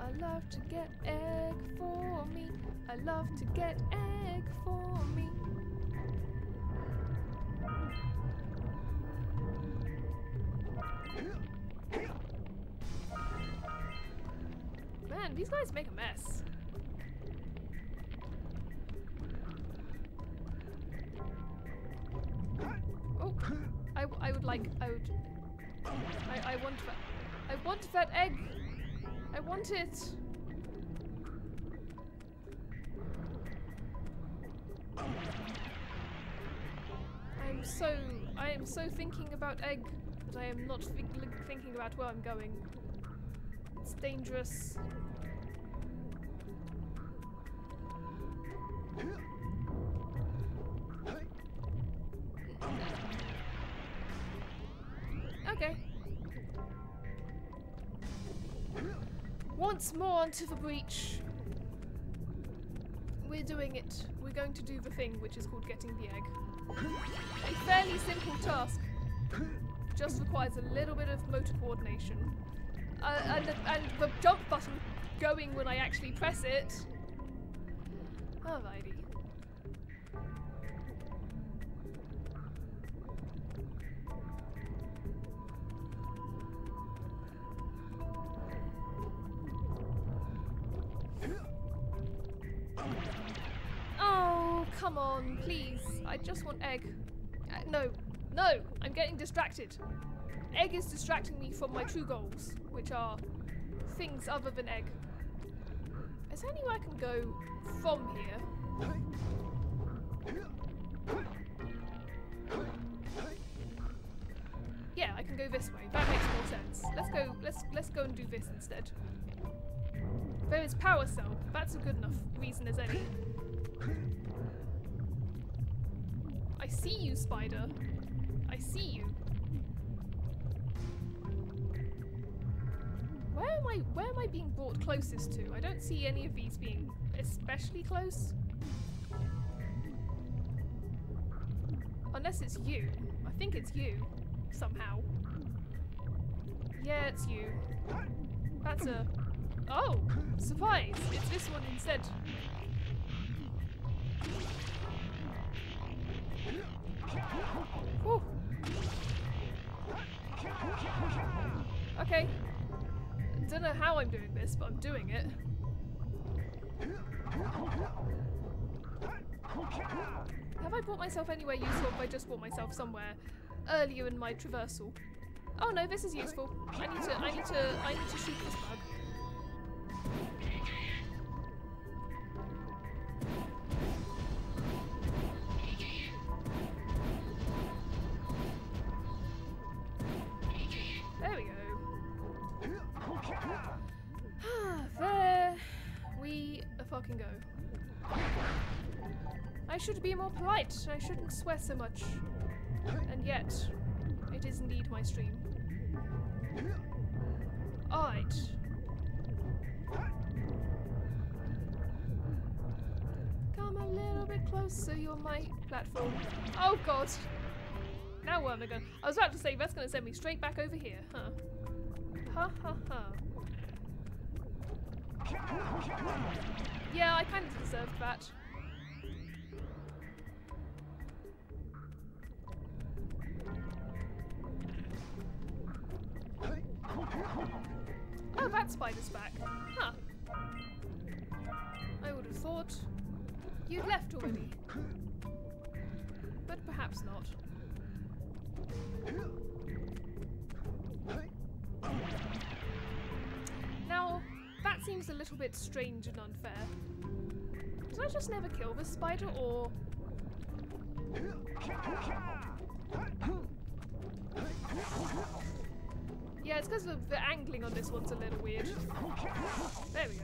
I love to get egg for me. I love to get egg for me. Man, these guys make a mess. Oh, I, I would like, I would, I, I want I want that egg. I want it. I'm so, I am so thinking about egg, but I am not think- thinking about where I'm going. It's dangerous. Okay. Once more onto the breach. We're doing it. We're going to do the thing, which is called getting the egg. A fairly simple task. Just requires a little bit of motor coordination. Uh, and, the, and the jump button going when I actually press it. Alrighty. Come on, please. I just want egg. Uh, no, no, I'm getting distracted. Egg is distracting me from my true goals, which are things other than egg. Is there anywhere I can go from here? Yeah, I can go this way. That makes more sense. Let's go. Let's let's go and do this instead. There is power cell. That's a good enough reason as any. I see you, spider. I see you. Where am I? Where am I being brought closest to? I don't see any of these being especially close. Unless it's you. I think it's you. Somehow. Yeah, it's you. That's a. Oh! Surprise! It's this one instead. Okay. Don't know how I'm doing this, but I'm doing it. Have I brought myself anywhere useful if I just brought myself somewhere earlier in my traversal? Oh no, this is useful. I need to I need to I need to shoot this bug. Fucking go. I should be more polite. I shouldn't swear so much. And yet, it is indeed my stream. Alright. Come a little bit closer, you're my platform. Oh god! Now where am I going? I was about to say that's gonna send me straight back over here, huh? Ha ha ha. Yeah, I kind of deserved that. Oh, that spider's back. Huh. I would have thought you'd left already. But perhaps not. Little bit strange and unfair. Did I just never kill this spider, or... Yeah, it's because the, the angling on this one's a little weird. There we go.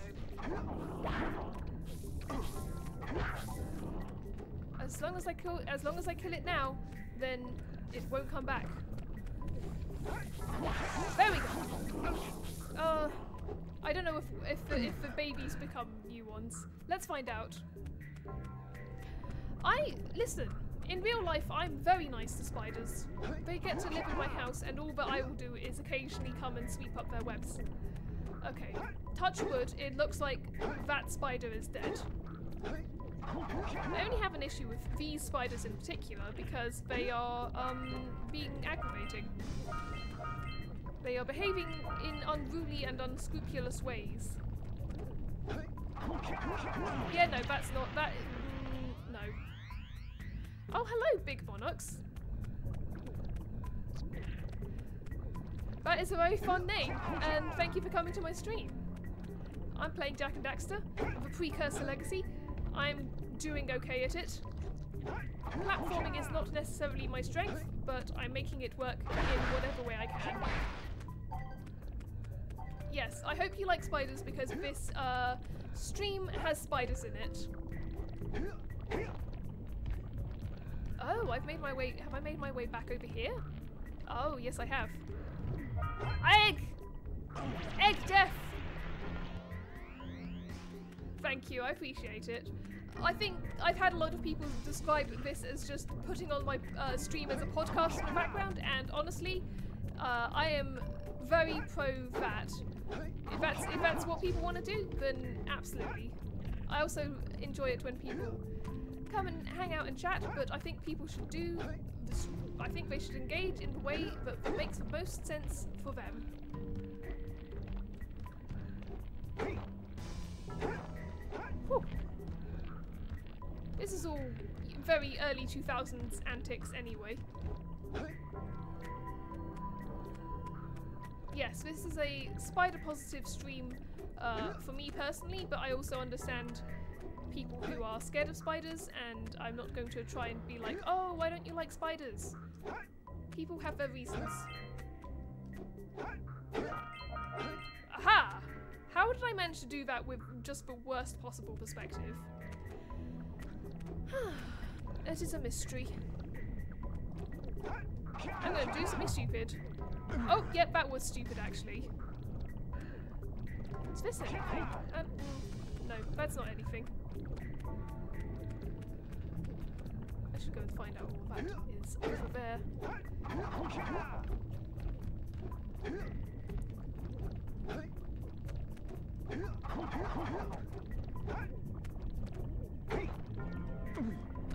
As long as I kill, as long as I kill it now, then it won't come back. There we go. Uh, I don't know if if the, if the babies become new ones. Let's find out. I listen. In real life, I'm very nice to spiders. They get to live in my house, and all that I will do is occasionally come and sweep up their webs. Okay, touch wood. It looks like that spider is dead. I only have an issue with these spiders in particular because they are um, being aggravating. They are behaving in unruly and unscrupulous ways. Yeah, no, that's not that. Mm, no. Oh, hello, Big Monarchs. That is a very fun name, and thank you for coming to my stream. I'm playing Jak and Daxter, a Precursor Legacy. I'm doing okay at it. Platforming is not necessarily my strength, but I'm making it work in whatever way I can. Yes, I hope you like spiders because this uh, stream has spiders in it. Oh, I've made my way. Have I made my way back over here? Oh, yes, I have. Egg! Egg death! Thank you, I appreciate it. I think I've had a lot of people describe this as just putting on my uh, stream as a podcast in the background, and honestly, uh, I am very pro that. If that's if that's what people want to do, then absolutely. I also enjoy it when people come and hang out and chat, but I think people should do this. I think they should engage in the way that, makes the most sense for them. Whew. This is all very early 2000s antics anyway. Yes, this is a spider positive stream uh, for me personally, but I also understand people who are scared of spiders, and I'm not going to try and be like, oh, why don't you like spiders? People have their reasons. Aha! How did I manage to do that with just the worst possible perspective? it is a mystery. I'm gonna do something stupid. Oh, yeah, that was stupid actually. Is this anything? Um, no, that's not anything. I should go and find out what that is over there.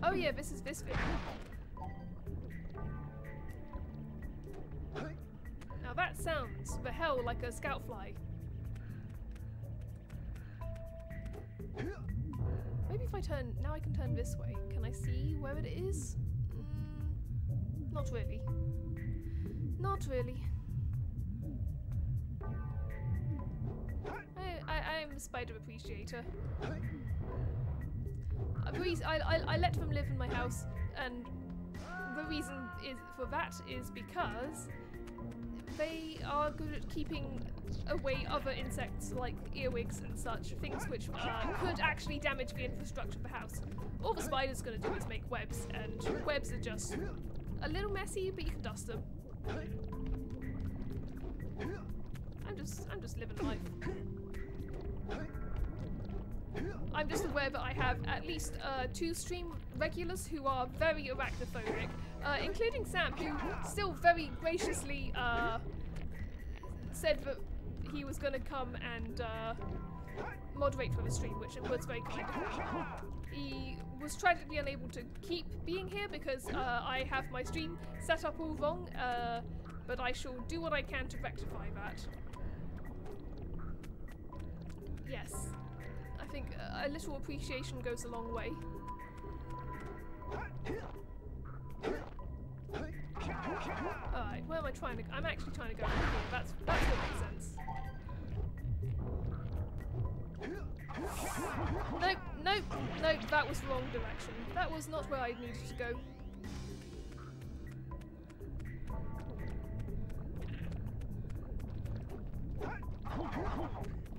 Oh yeah, this is this bit. That sounds the hell like a scout fly. Maybe if I turn, now I can turn this way. Can I see where it is? Mm, not really. Not really. I, I, I'm a spider appreciator. Uh, I, I, I let them live in my house, and the reason is for that is because they are good at keeping away other insects like earwigs and such, things which uh, could actually damage the infrastructure of the house. All the spider's gonna do is make webs, and webs are just a little messy, but you can dust them. I'm just, I'm just living life. I'm just aware that I have at least uh, two stream regulars who are very arachnophobic, uh, including Sam, who still very graciously uh, said that he was going to come and uh, moderate for the stream, which was very kind. He was tragically unable to keep being here because uh, I have my stream set up all wrong, uh, but I shall do what I can to rectify that. Yes. I think a little appreciation goes a long way. Alright, where am I trying to go? I'm actually trying to go here. That's that's what makes sense. Nope, nope, nope, that was wrong direction. That was not where I needed to go.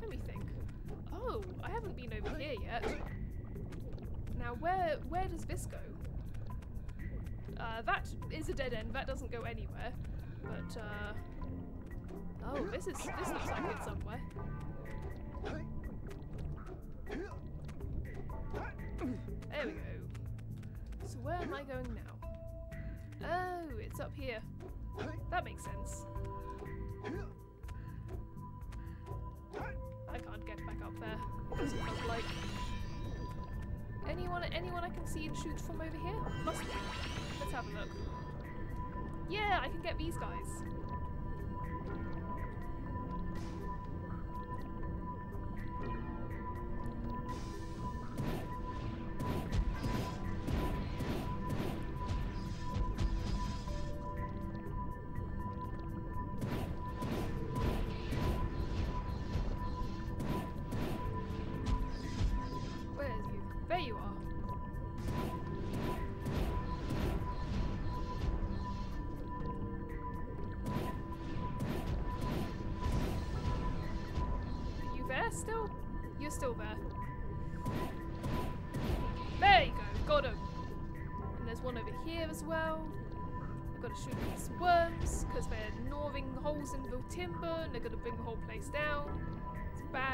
Let me think. Oh, I haven't been over here yet. Now, where where does this go? Uh, that is a dead end. That doesn't go anywhere. But uh, oh, this is this looks like it's somewhere. There we go. So where am I going now? Oh, it's up here. That makes sense. I can't get back up there. Doesn't look like. Anyone, anyone I can see and shoot from over here? Must be. Let's have a look. Yeah, I can get these guys.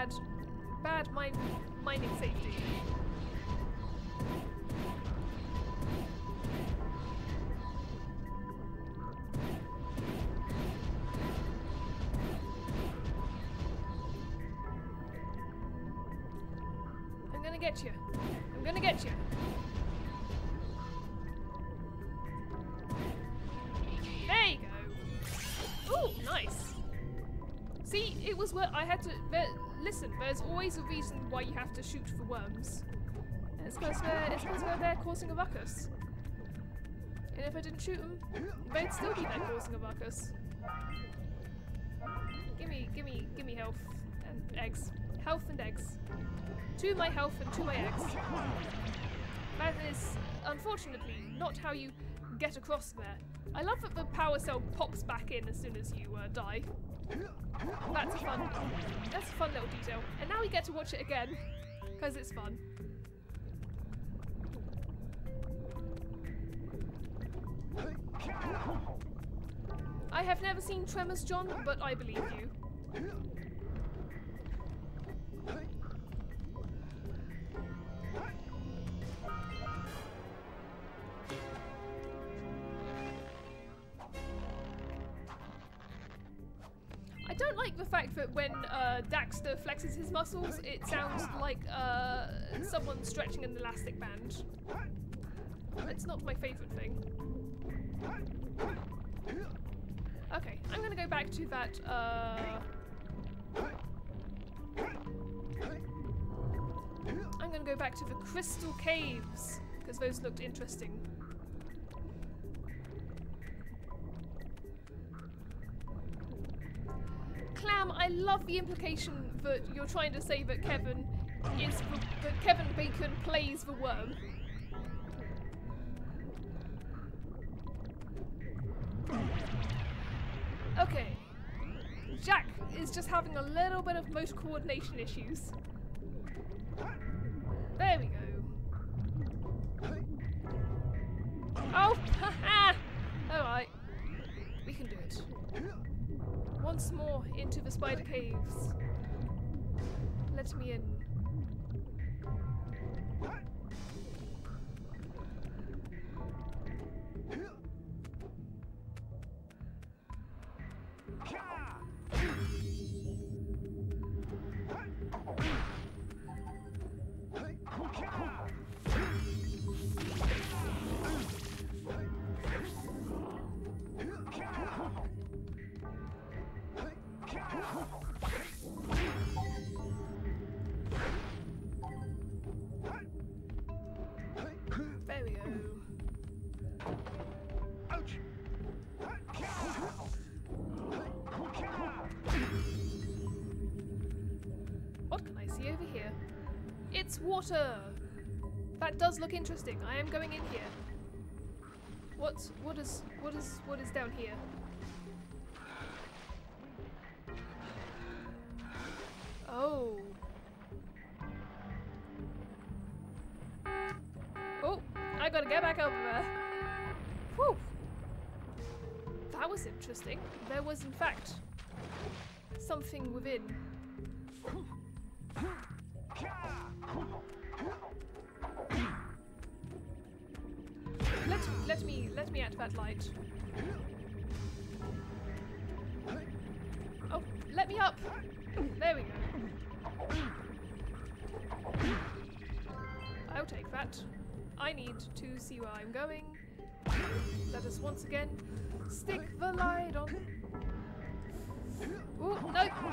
Bad, bad mine, mining safety. There's always a reason why you have to shoot for worms. And It's because they're, it's 'cause they're causing a ruckus. And if I didn't shoot them, they'd still be there causing a ruckus. Gimme, gimme, gimme health and eggs. Health and eggs. To my health and to my eggs. That is, unfortunately, not how you get across there. I love that the power cell pops back in as soon as you uh, die. That's fun, that's a fun little detail. And now we get to watch it again, because it's fun. I have never seen Tremors, John, but I believe you. Like the fact that when uh, Daxter flexes his muscles, it sounds like uh, someone stretching an elastic band. It's not my favourite thing. Okay, I'm gonna go back to that. Uh... I'm gonna go back to the crystal caves because those looked interesting. Clam, I love the implication that you're trying to say that Kevin is the, that Kevin Bacon plays the worm. Okay, Jak is just having a little bit of motor coordination issues. There we go. Oh! Alright. We can do it. Once more into the spider caves. Let me in. Interesting. I am going in here. What what is what is what is down here? Oh. Oh, I gotta get back over there. Whew. That was interesting. There was, in fact, something within. Let, me let me at that light. Oh, let me up! There we go. I'll take that. I need to see where I'm going. Let us once again stick the light on. Oh, no,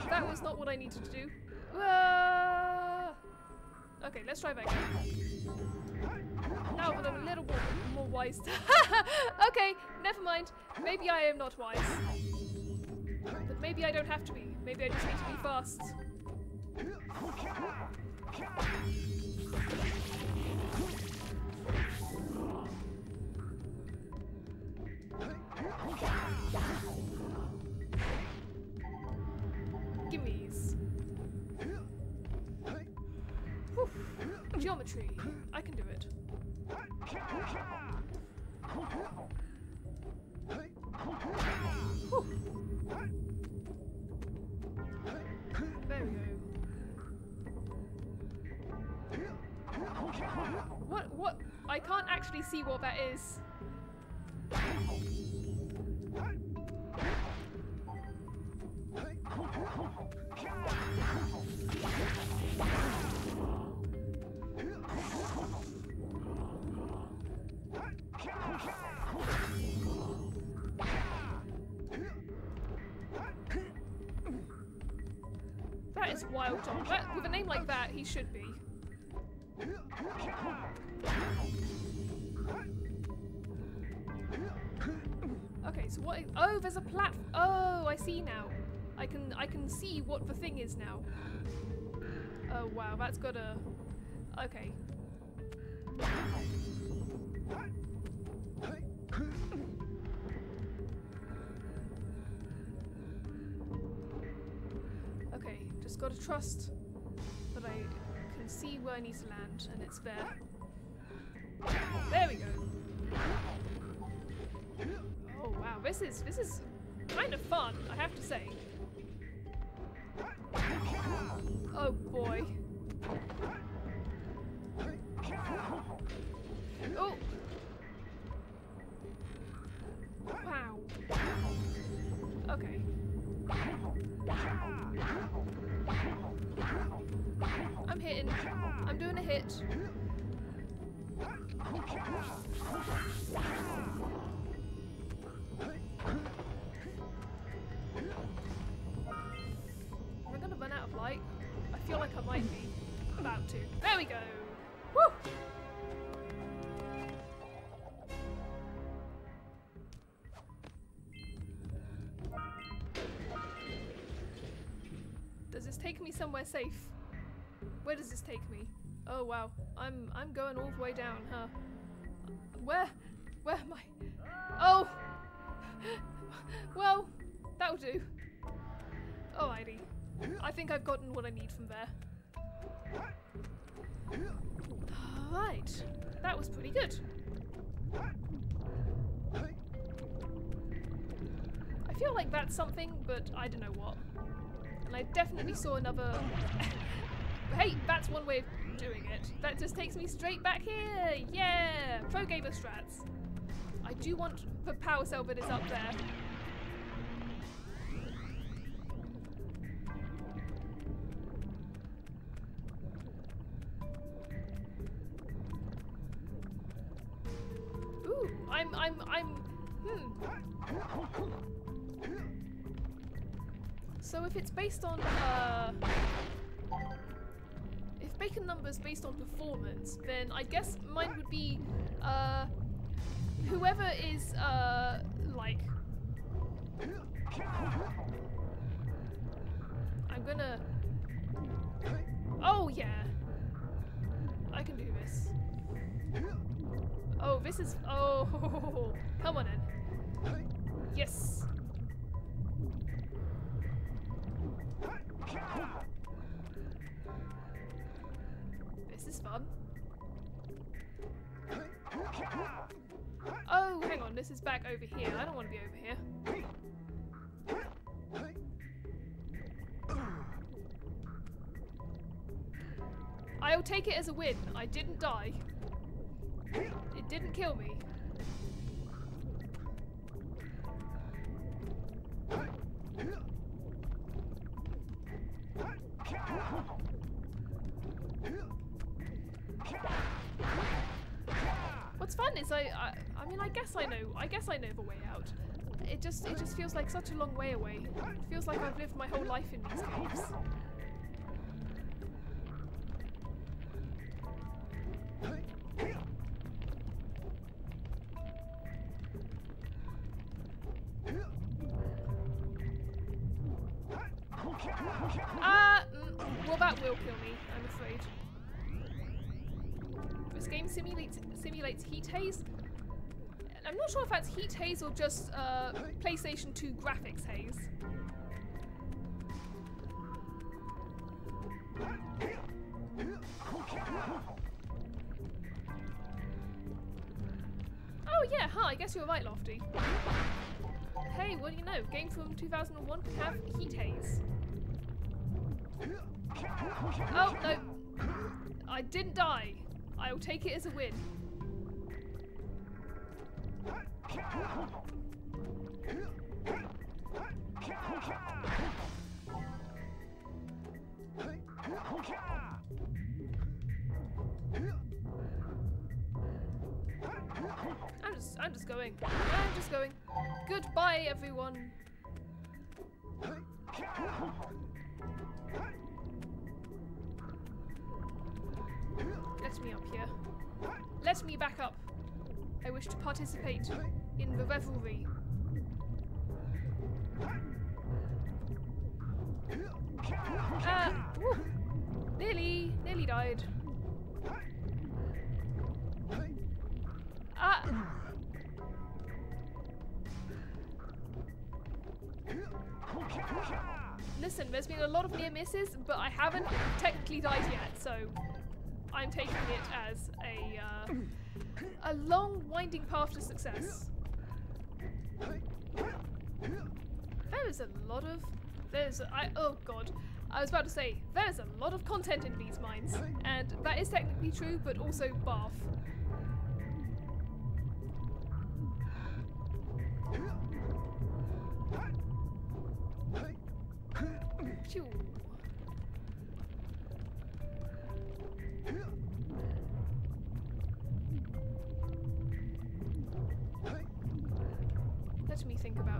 that was not what I needed to do. Ah! Okay, let's try again. Now that I'm a little more, more wise. okay, never mind. Maybe I am not wise. But maybe I don't have to be. Maybe I just need to be fast. That is wild, John. That, with a name like that, he should be. Okay, so what? Is, oh, there's a plat. Oh, I see now. I can I can see what the thing is now. Oh wow, that's got a. Okay. Okay, just gotta trust that I can see where I need to land, and it's there. There we go. Oh wow, this is this is kind of fun, I have to say. Oh boy. Oh. Wow. Okay. I'm hitting. I'm doing a hit. Feel like I might be about to. There we go. Woo! Does this take me somewhere safe? Where does this take me? Oh wow, I'm I'm going all the way down, huh? Where? Where am I? Oh! well, that'll do. Alrighty. I think I've gotten what I need from there. Alright. That was pretty good. I feel like that's something, but I don't know what. And I definitely saw another. hey, that's one way of doing it. That just takes me straight back here. Yeah, pro gamer strats. I do want the power cell that is up there. If it's based on, uh, if bacon numbers based on performance, then I guess mine would be, uh, whoever is, uh, like, I'm gonna, oh yeah, I can do this. Oh, this is, oh, come on in. Yes. Hang on, this is back over here. I don't want to be over here. I'll take it as a win. I didn't die. It didn't kill me. What's fun is I, I I mean I guess I know I guess I know the way out. It just it just feels like such a long way away. It feels like I've lived my whole life in these caves. Ah, mm, well that will kill me, I'm afraid. This game simulates simulates heat haze. I'm not sure if that's heat haze or just uh, PlayStation 2 graphics haze. Oh yeah, huh, I guess you were right, Lofty. Hey, what do you know? Game from 2001 can have heat haze. Oh, no. I didn't die. I'll take it as a win. I'm just, I'm just going. I'm just going. Goodbye, everyone. Let me up here. Let me back up. I wish to participate in the revelry. Woo. Nearly, nearly died. Ah. Listen, there's been a lot of near misses, but I haven't technically died yet, so I'm taking it as a uh, a long, winding path to success. There is a lot of there's I oh god. I was about to say there's a lot of content in these mines, and that is technically true, but also. Phew.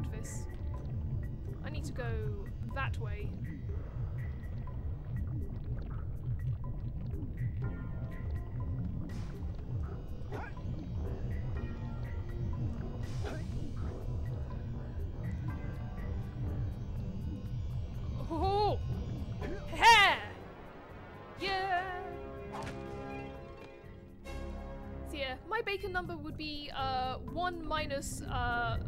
About this. I need to go that way. Oh! Ha! Yeah! So yeah, my bacon number would be uh, 1 minus uh,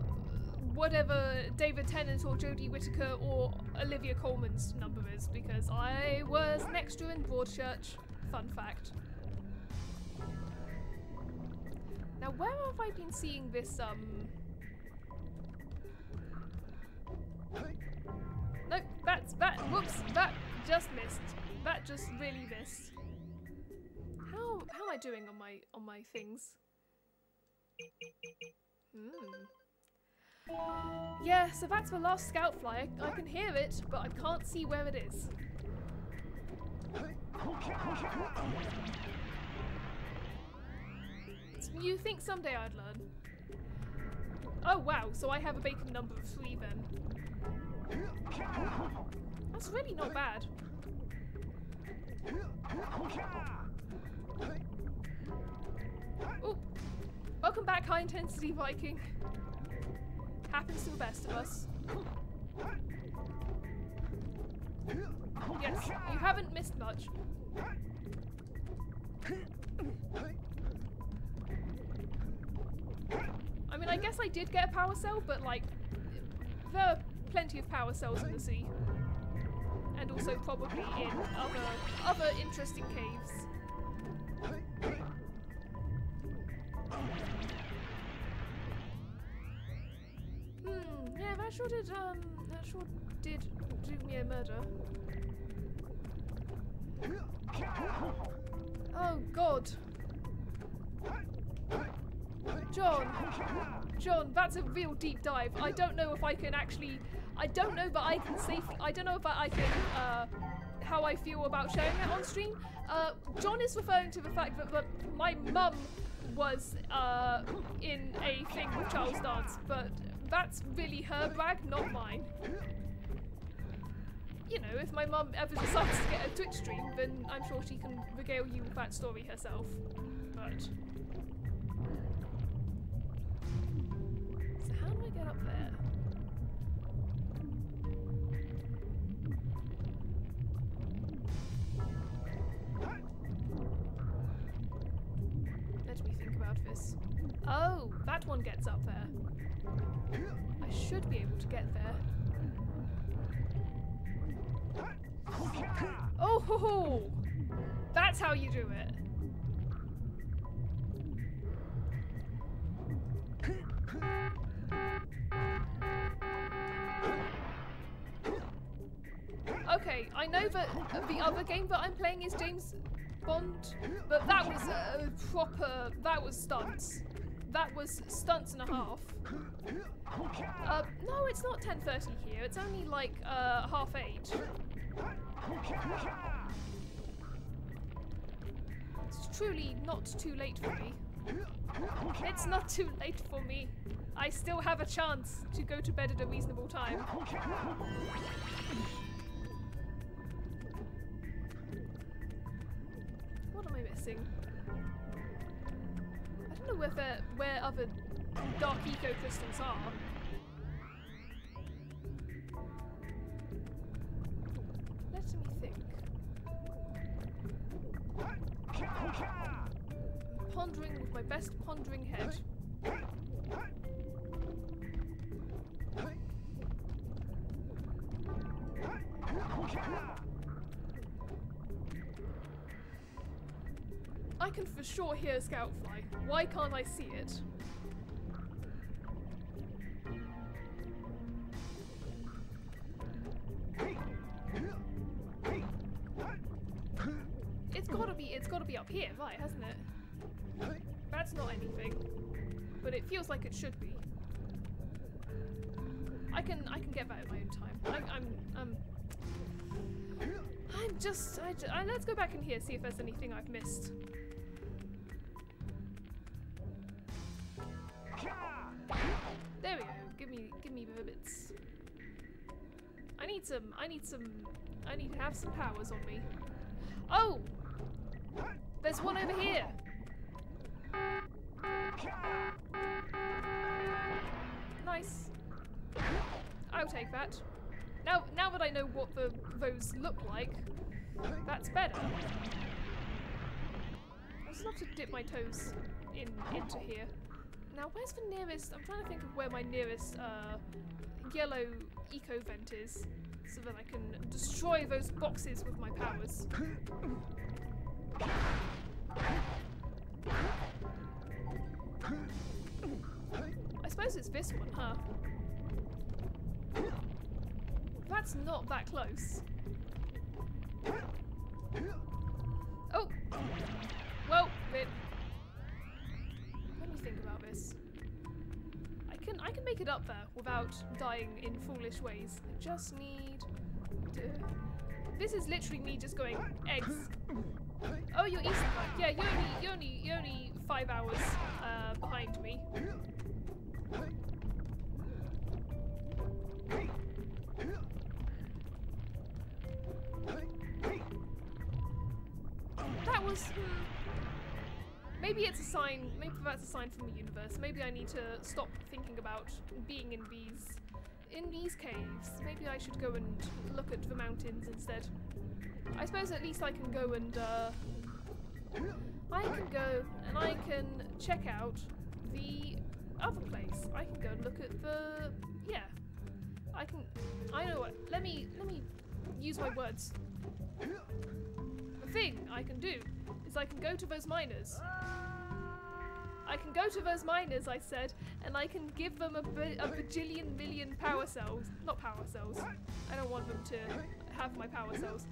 whatever David Tennant or Jodie Whittaker or Olivia Colman's number is because I was an extra in Broadchurch. Fun fact. Now, where have I been seeing this, um. Nope, that's that. Whoops, that just missed. That just really missed. How how am I doing on my on my things? Hmm. Yeah, so that's the last scout fly. I, I can hear it, but I can't see where it is. You think someday I'd learn? Oh wow, so I have a bacon number of three then. That's really not bad. Oh, welcome back, high intensity Viking. Happens to the best of us. Yes, you haven't missed much. I mean, I guess I did get a power cell, but like, there are plenty of power cells in the sea. And also probably in other, other interesting caves. Hmm, yeah, that sure did, um, that sure did do me a murder. Oh god. John, John, that's a real deep dive. I don't know if I can actually, I don't know, but I can safely, I don't know if I can, uh, how I feel about sharing it on stream. Uh, John is referring to the fact that, that my mum was uh, in a thing with Charles Dance, but that's really her brag, not mine. You know, if my mum ever decides to get a Twitch stream, then I'm sure she can regale you with that story herself. But So how do I get up there? Let me think about this. Oh, that one gets up there. I should be able to get there. Oh, ho, ho. that's how you do it. Okay, I know that the other game that I'm playing is James Bond, but that was a proper. That was stunts. That was stunts and a half. Uh, no, it's not 10:30 here. It's only like uh, half eight. It's truly not too late for me. It's not too late for me. I still have a chance to go to bed at a reasonable time. What am I missing? I don't where other dark eco crystals are. Let me think. Pondering with my best pondering head. I can for sure hear a scout fly. Why can't I see it? It's gotta be, it's gotta be up here, right, hasn't it? That's not anything. But it feels like it should be. I can, I can get that at my own time. I, I'm, um... I'm just, I, I, let's go back in here, see if there's anything I've missed. There we go. Give me, give me the. I need some, I need some, I need to have some powers on me. Oh! There's one over here. Nice. I'll take that. Now, now that I know what the those look like, that's better. I just love to dip my toes in into here. Now, where's the nearest? I'm trying to think of where my nearest uh, yellow eco vent is, so that I can destroy those boxes with my powers. I suppose it's this one, huh? That's not that close. Oh! Well. Can I can make it up there without dying in foolish ways. I just need. To... This is literally me just going eggs. Oh, you're time. Yeah, you're only you're only you're only five hours uh, behind me. That was. hmm, Maybe it's a sign. Maybe that's a sign from the universe. Maybe I need to stop thinking about being in these in these caves. Maybe I should go and look at the mountains instead. I suppose at least I can go and uh, I can go and I can check out the other place. I can go and look at the yeah. I can. I know what. Let me let me use my words. Thing I can do is I can go to those miners. I can go to those miners, I said, and I can give them a bajillion million power cells. Not power cells. I don't want them to have my power cells.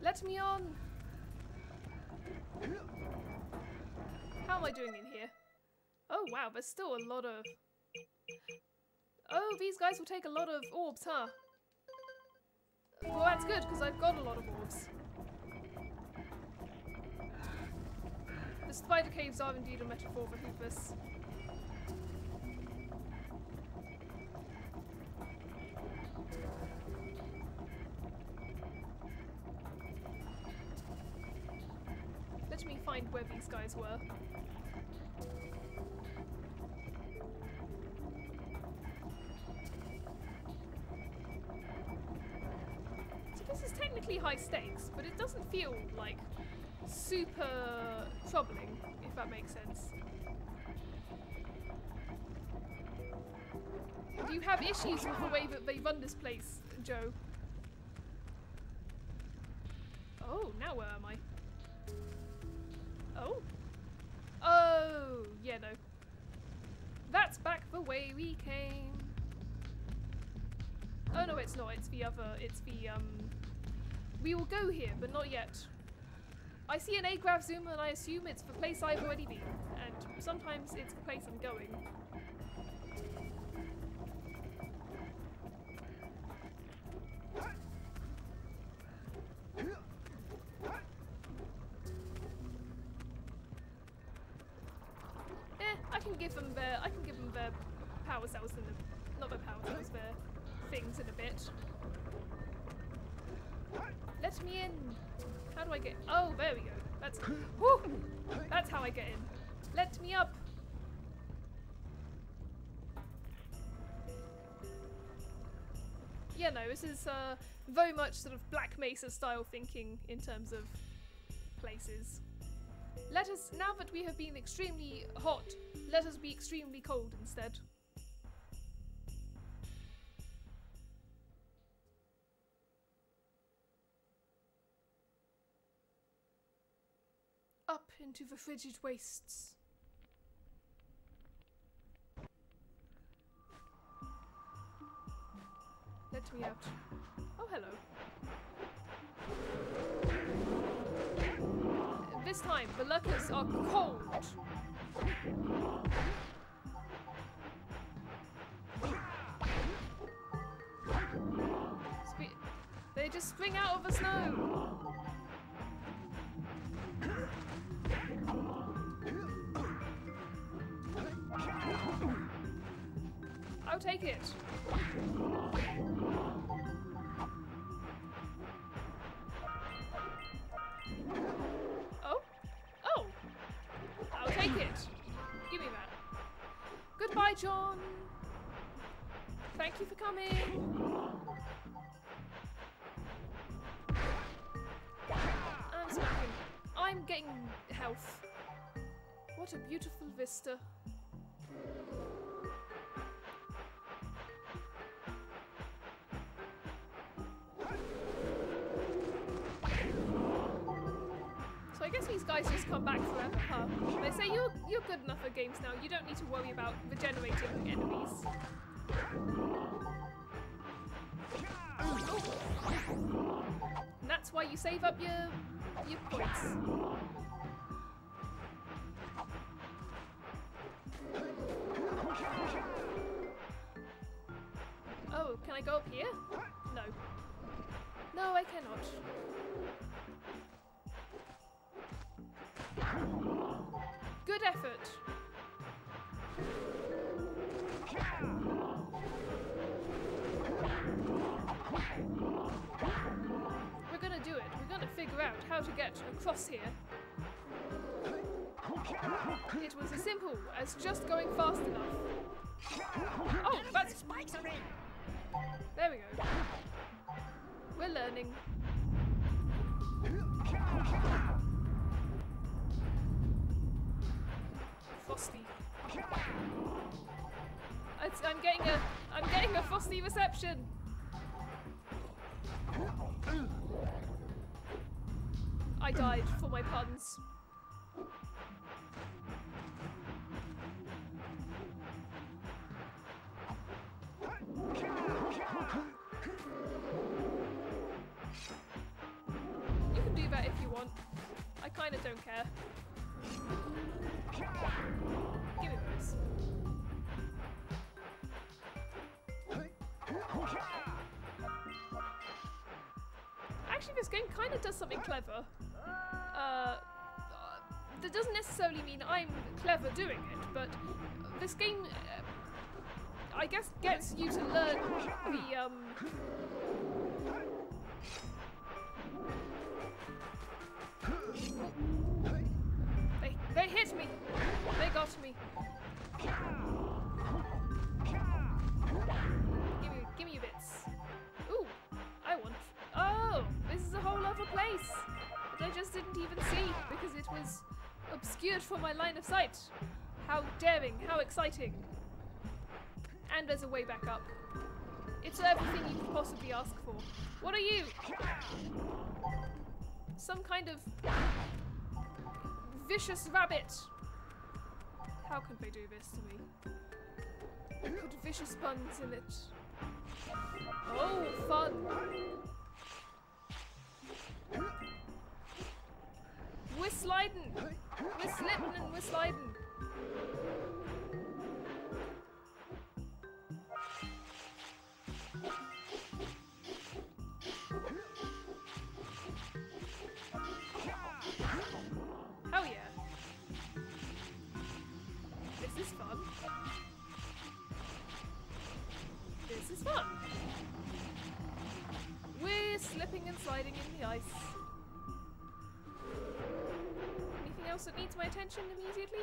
Let me on! How am I doing in here? Oh wow, there's still a lot of... Oh, these guys will take a lot of orbs, huh? Well, that's good, because I've got a lot of orbs. The spider caves are indeed a metaphor for Hoopus. Let me find where these guys were. It doesn't feel like super troubling, if that makes sense. Do you have issues with the way that they run this place, Joe? Oh, now where am I? Oh. Oh, yeah, no. That's back the way we came. Oh no, it's not. It's the other. It's the um. We will go here, but not yet. I see an A-graph zoom and I assume it's the place I've already been, and sometimes it's the place I'm going. Eh, I can give them their I can give them their power cells in the not their power cells, their things in a bit. Let me in. How do I get? Oh, there we go. That's whew, That's how I get in. Let me up. Yeah, no, this is uh, very much sort of Black Mesa style thinking in terms of places. Let us, now that we have been extremely hot, let us be extremely cold instead. Into the frigid wastes. Let me out. Oh, hello. This time, the lurkers are cold. They just spring out of the snow. I'll take it. Oh? Oh! I'll take it. Give me that. Goodbye, John. Thank you for coming. I'm getting health. What a beautiful vista. Guys just come back forever, huh? They say you're you're good enough at games now. You don't need to worry about regenerating enemies. And that's why you save up your your points. Oh, can I go up here? No. No, I cannot. Figure out how to get across here. It was as simple as just going fast enough. Oh, that's Spikes are in! there we go. We're learning. Frosty. It's, I'm getting a I'm getting a frosty reception. I died for my puns. You can do that if you want. I kind of don't care. Give me those. Actually, this game kind of does something clever. Uh, that doesn't necessarily mean I'm clever doing it, but this game, uh, I guess, gets you to learn the um. They, they hit me. They got me. Just didn't even see because it was obscured from my line of sight. How daring! How exciting! And there's a way back up. It's everything you could possibly ask for. What are you? Some kind of vicious rabbit. How could they do this to me? Put vicious buns in it. Oh, fun! We're sliding! We're slipping and we're sliding! Else that needs my attention immediately?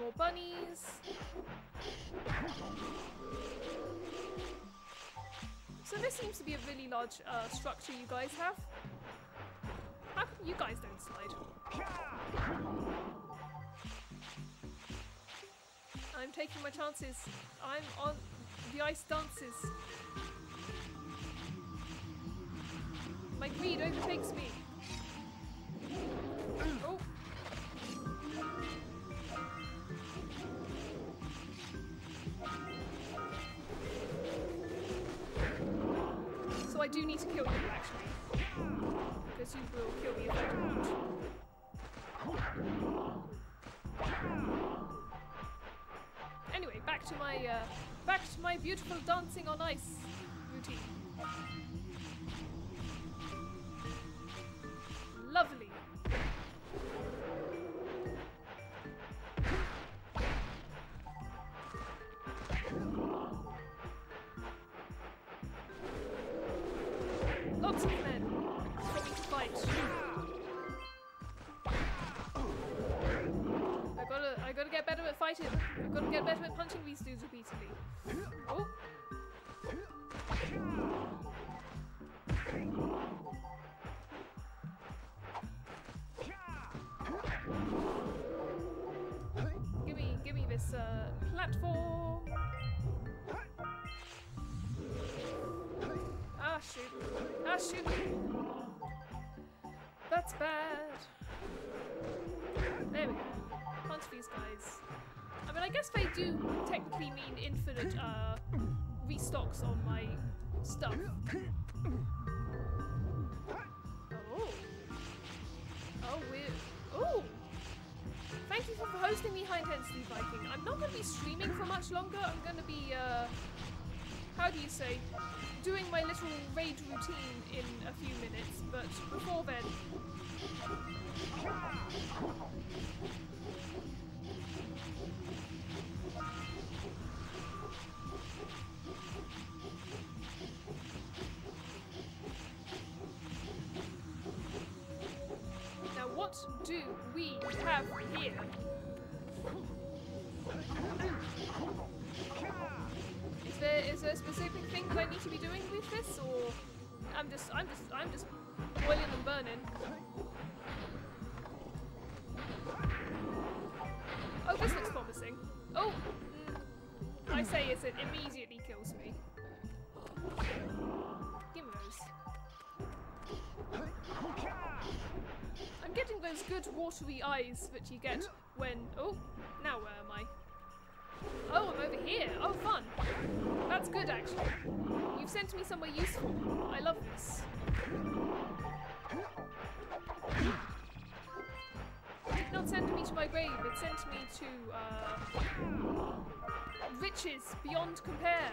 More bunnies. So this seems to be a really large uh, structure you guys have. How come you guys don't slide? I'm taking my chances. I'm on the ice dances. My greed overtakes me. Oh. So I do need to kill you actually. Because you will kill me if I don't. Anyway, back to my uh, back to my beautiful dancing on ice routine. Restocks on my stuff. Watery eyes that you get when. Oh, now where am I? Oh, I'm over here. Oh, fun. That's good, actually. You've sent me somewhere useful. I love this. It did not send me to my grave. It sent me to uh, riches beyond compare.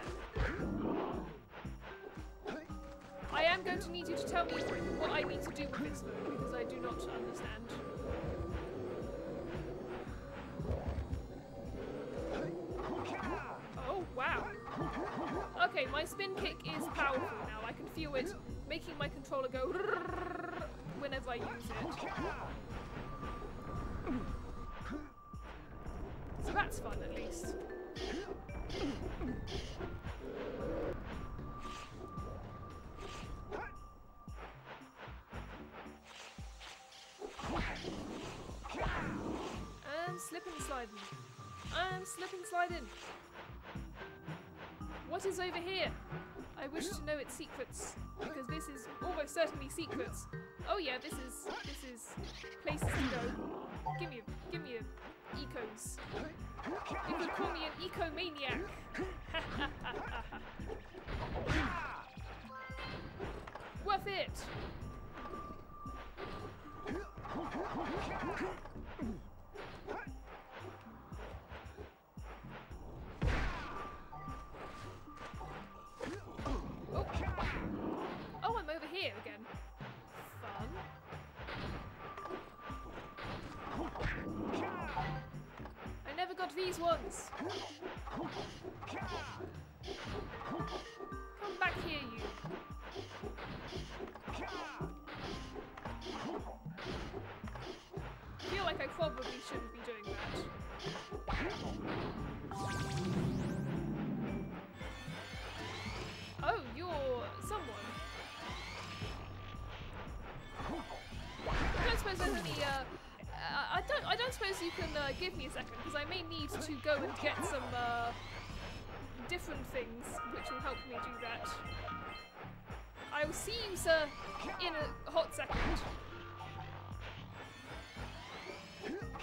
I am going to need you to tell me what I need to do with this, though, because I do not understand. Oh, wow. Okay, my spin kick is powerful now. I can feel it making my controller go whenever I use it. So that's fun, at least. I'm slipping and sliding. I'm slipping sliding. What is over here? I wish to know its secrets because this is almost certainly secrets. Oh yeah, this is this is places to go. Give me a give me a ecos. You could call me an eco maniac. Worth it. Suppose you can uh, give me a second because I may need to go and get some uh, different things which will help me do that. I will see you, sir, in a hot second.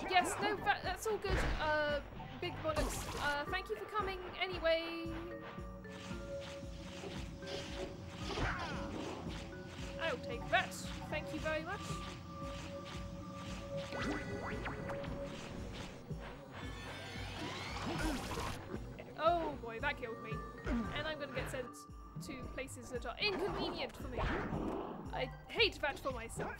Yes, no, that, that's all good. Uh, big bollocks. Uh, thank you for coming anyway. I'll take that. Thank you very much. Boy, that killed me. And I'm gonna get sent to places that are inconvenient for me. I hate that for myself.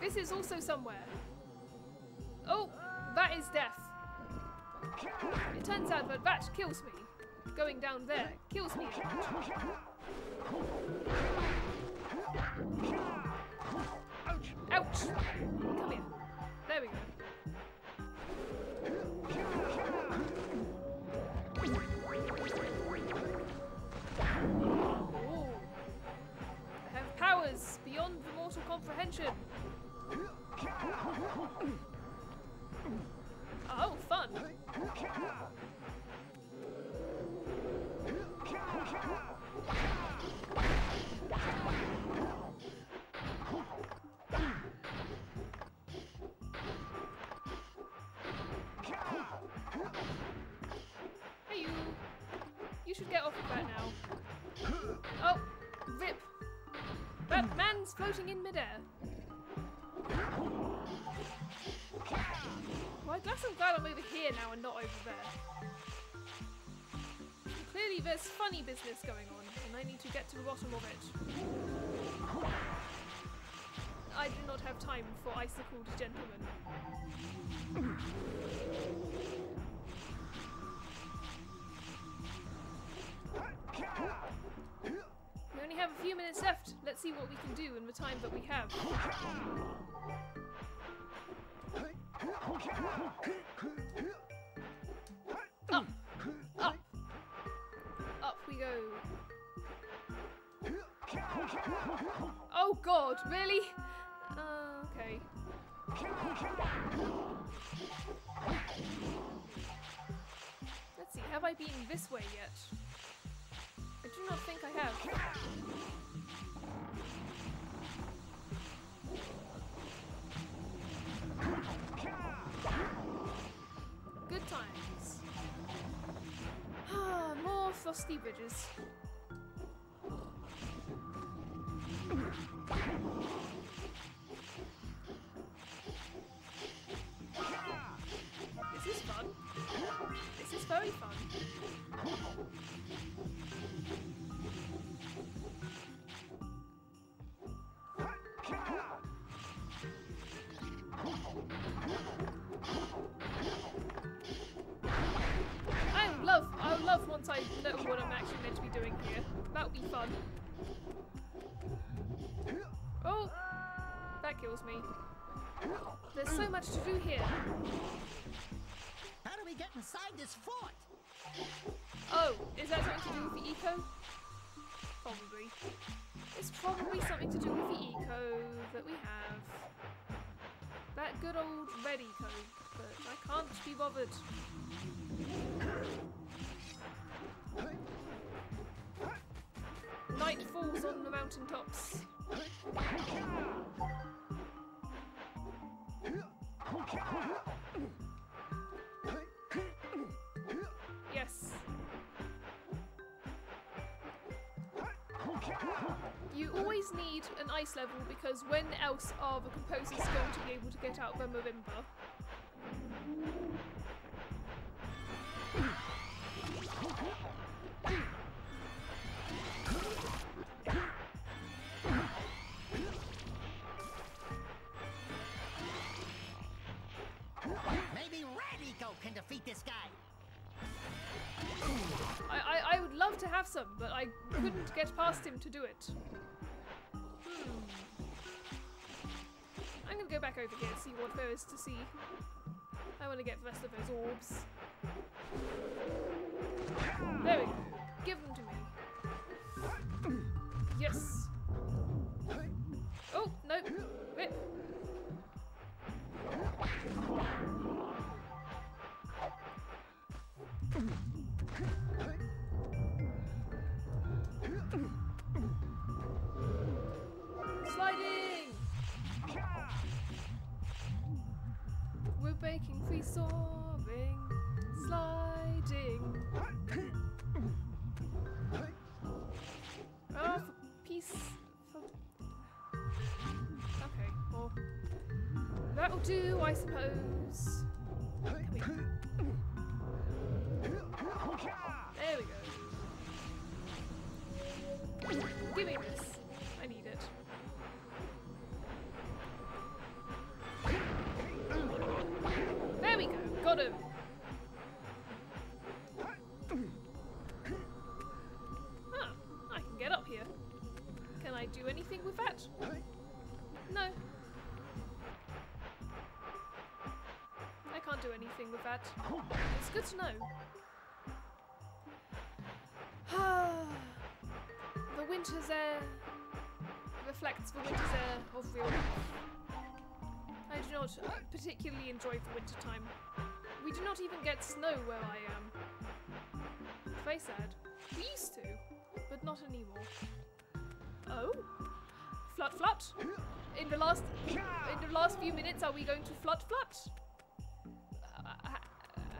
This is also somewhere. Oh, that is death. It turns out that that kills me going down there kills me. Ouch! Come here. There we go. I have powers beyond the mortal comprehension. Oh, fun! That man's floating in midair. Well, I guess I'm glad I'm over here now and not over there. Clearly there's funny business going on, and I need to get to the bottom of it. I do not have time for icicled gentlemen. Have a few minutes left. Let's see what we can do in the time that we have. Up! Up! Up we go. Oh god, really? Uh, okay. Let's see, have I been this way yet? I do not think I Frosty bridges. Probably something to do with the eco that we have. That good old red eco, but I can't be bothered. Night falls on the mountaintops. Always need an ice level because when else are the composers going to be able to get out the marimba? Maybe Red Eco can defeat this guy. I, I, I would love to have some, but I couldn't get past him to do it. I'm gonna go back over here and see what there is to see. I want to get the rest of those orbs. There we go. Give them to me. Yes. Oh, nope. Rip. Sliding. Oh, for peace. For... Okay, well, that'll do, I suppose. There we go. Give me anything with that. It's good to know. the winter's air, reflects the winter's air of real life. I do not particularly enjoy the winter time. We do not even get snow where I am. Very sad. We used to, but not anymore. Oh, flut flut. In the last, in the last few minutes, are we going to flut flut?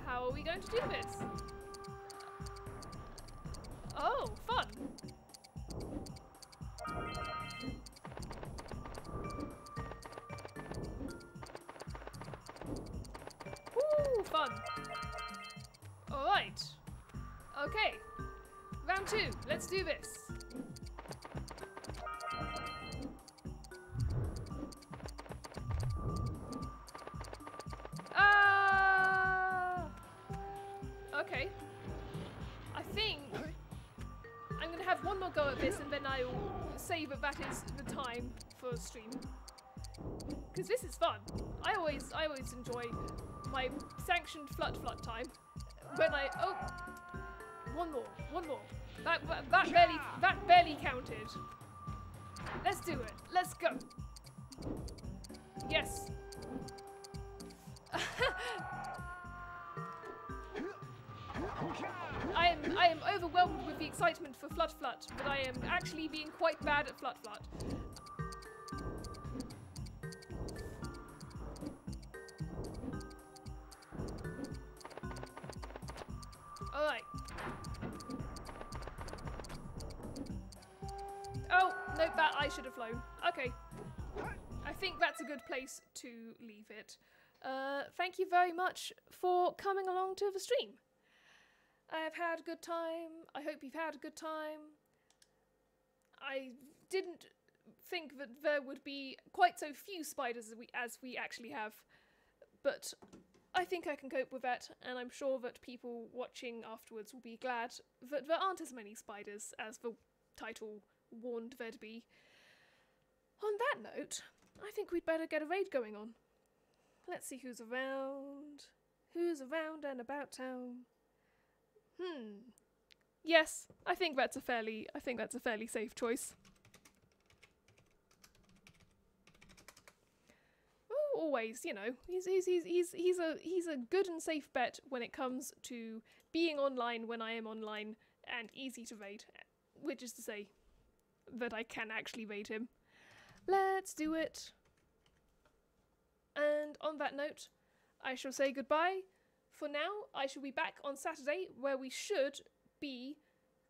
How are we going to do this? Oh, fun. Woo, fun. Alright. Okay. Round two. Let's do this. Say that that is the time for a stream. Because this is fun. I always, I always enjoy my sanctioned flut flut time. When I, oh, one more, one more. That, that, that barely, that barely counted. Let's do it. Let's go. Yes. am I am overwhelmed with the excitement for Flut Flut, but I am actually being quite bad at Flut Flut. Alright. Oh, no, that I should have flown. Okay. I think that's a good place to leave it. Uh, thank you very much for coming along to the stream. I have had a good time. I hope you've had a good time. I didn't think that there would be quite so few spiders as we, as we actually have, but I think I can cope with that, and I'm sure that people watching afterwards will be glad that there aren't as many spiders as the title warned there'd be. On that note, I think we'd better get a raid going on. Let's see who's around. Who's around and about town? Hmm. Yes, I think that's a fairly I think that's a fairly safe choice. Always, you know, he's he's he's he's he's a he's a good and safe bet when it comes to being online when I am online and easy to raid, which is to say that I can actually raid him. Let's do it. And on that note, I shall say goodbye. For now, I shall be back on Saturday where we should be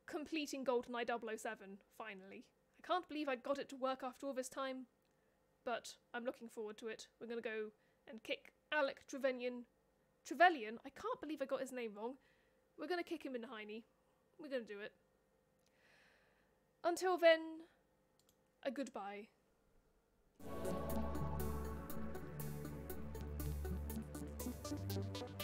completing GoldenEye 007 finally. I can't believe I got it to work after all this time, but I'm looking forward to it. We're going to go and kick Alec Trevelyan. Trevelyan? I can't believe I got his name wrong. We're going to kick him in the hiney. We're going to do it. Until then, a goodbye. you